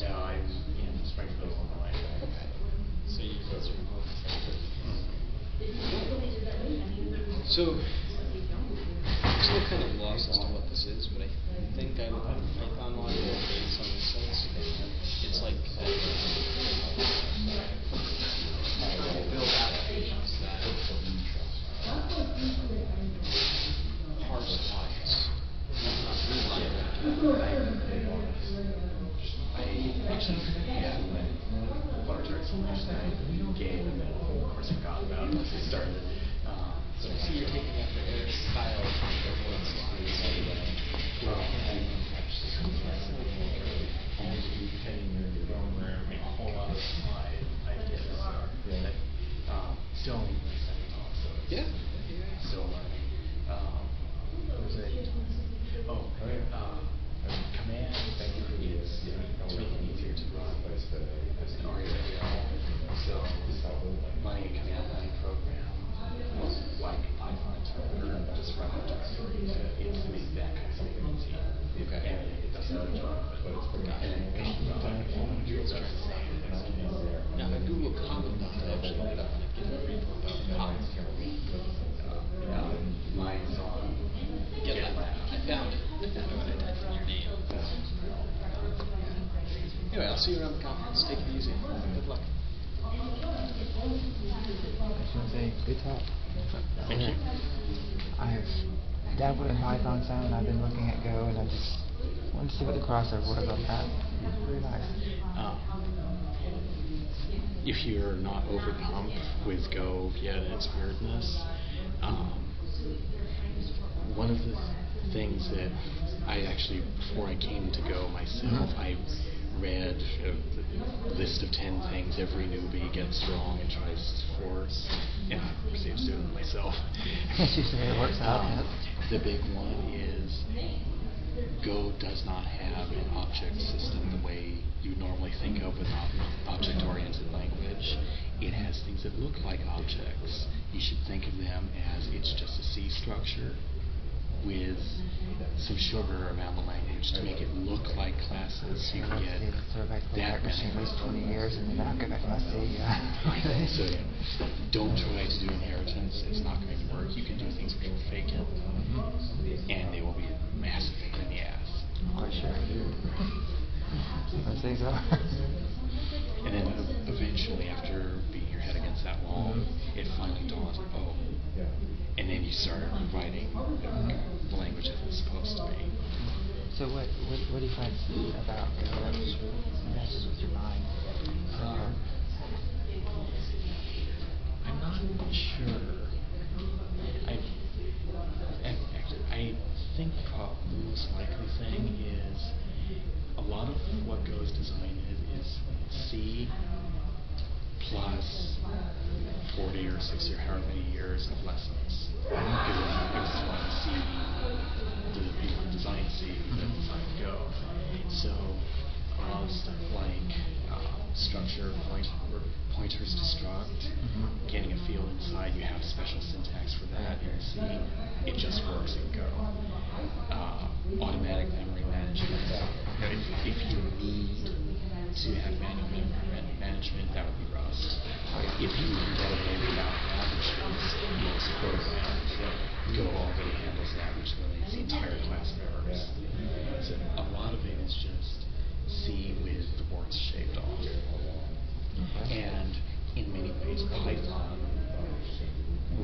S5: No, I'm in Springfield, Illinois.
S6: Okay. So you guys are both. So, I'm still kind of lost as to what this is, but I think I looked at a Python module and made some sense. It's like uh, build applications that parse lines. Not read line, I actually, yeah, large art solution I gave, and then of course forgot about it once I started. Um, so I see you're taking after Eric's style of one slide. Well, I almost depending on your program, make a whole lot of slide ideas that, um, still only my second talk, so it's. Yeah. Still learning. Um, what was it? Oh, uh, command effectively is to make it easier to run as an REPL. So my command line program was like Python interpreter, just run it to make that kind of thing easy. Okay. And it doesn't have a job, but it's pretty. And then it's trying to say it. Now, my Google Common Doc actually ended up in a GitHub repo about Common uh, mine's on GitLab. I found it. I found it when I typed in your name. Anyway, I'll see you around the conference. Take it easy. Good luck.
S11: I just want to say, good talk.
S5: Thank you.
S11: I've dabbled in Python some, and I've been looking at Go, and I just
S12: wanted to see what the crossover was that. Very nice.
S6: Um, if you're not over the with Go yet and its weirdness, um, one of the things that I actually, before I came to Go myself, I read a list of 10 things every newbie gets wrong and tries to force, and I proceed to do it myself.
S12: It works out,
S6: Um, the big one is Go does not have an object system the way you normally think of with ob- object-oriented language. It has things that look like objects. You should think of them as it's just a C structure with some sugar around the language to make it look like classes. So you can get
S12: See, so if I play
S6: that
S12: machine at
S6: many.
S12: least 20 years I'll get back to my C. Yeah.
S6: So don't try to do inheritance. It's not going to work. You can do things which will fake it, mm-hmm. and they will be a massive pain in the ass.
S12: I'm quite sure I. Those things are.
S6: And then eventually, after beating your head against that wall, it finally dawns, oh. And then you start writing the, language as it's supposed to be.
S12: So what, what, what do you find about that was messes with your mind?
S6: Um, I'm not sure. I, I, actually, I think prob- the most likely thing is a lot of what Go's design is, is C plus 40 or 60 or however many years of lessons. Because it was from C, the people who designed C that designed Go. So of stuff like um, structure, point, or pointers to struct, getting a field inside, you have special syntax for that C. It just works in Go. Uh, automatic memory management. If, if you need to have manual memory management, that would be. If you get away without that, which is most programs, Go already handles that, which relates the entire class members. So a lot of it is just C with the words shaved off. And in many ways, Python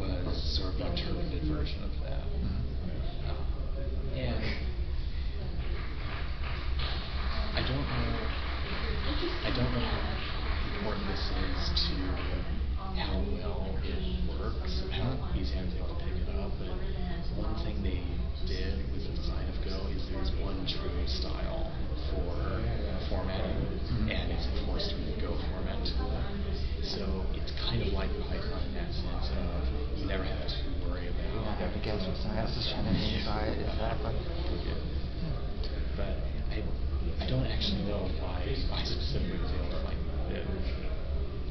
S6: was sort of the interpreted version of that. Uh, and I don't know. I don't know how important this is to how well it works, how was able to pick it up. But one thing they did with the design of Go is there's one true style for formatting, mm-hmm. and it's enforced through the Go format tool. So it's kind of like Python in that sense of you never have to worry about
S12: have to guess what someone else is trying to mean by it.
S6: But I, I don't actually know why I specifically was able to like it,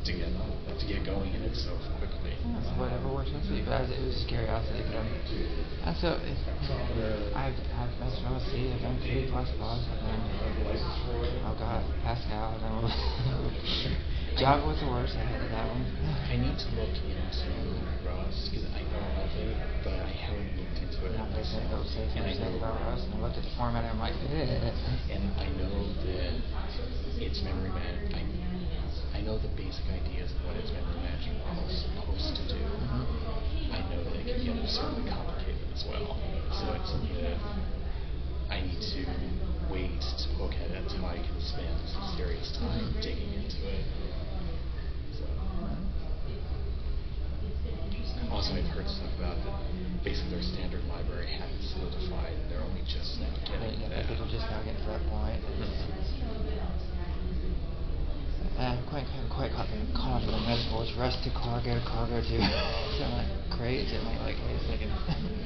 S6: to get to get going in it so quickly.
S12: Whatever works best for you. But I it was curiosity. But I'm, I so it, I've I've messed around with C. I've done C plus plus. I've done oh god Pascal. I've done Java was the worst. I hated that one.
S6: I need to look into Rust because I know of it, but I haven't looked into it.
S12: Yeah, they those things
S6: and I
S12: about Rust, and I looked at the format, and I'm like, eh.
S6: and I know that its memory man. Know the basic ideas of what its memory management model is supposed to do. I know that it can get absurdly complicated as well. So it's something that I need to wait to look at it until I can spend some serious time digging into it. So. Also, I've heard stuff about that basically their standard library hadn't solidified, and they're only just now getting
S12: Yeah,
S6: that.
S12: people just now getting to that point. Mm-hmm. And quite, I'm quite caught, caught up in the metaphors. Rust to cargo, cargo to. so I'm like, crazy. I'm like, wait a second.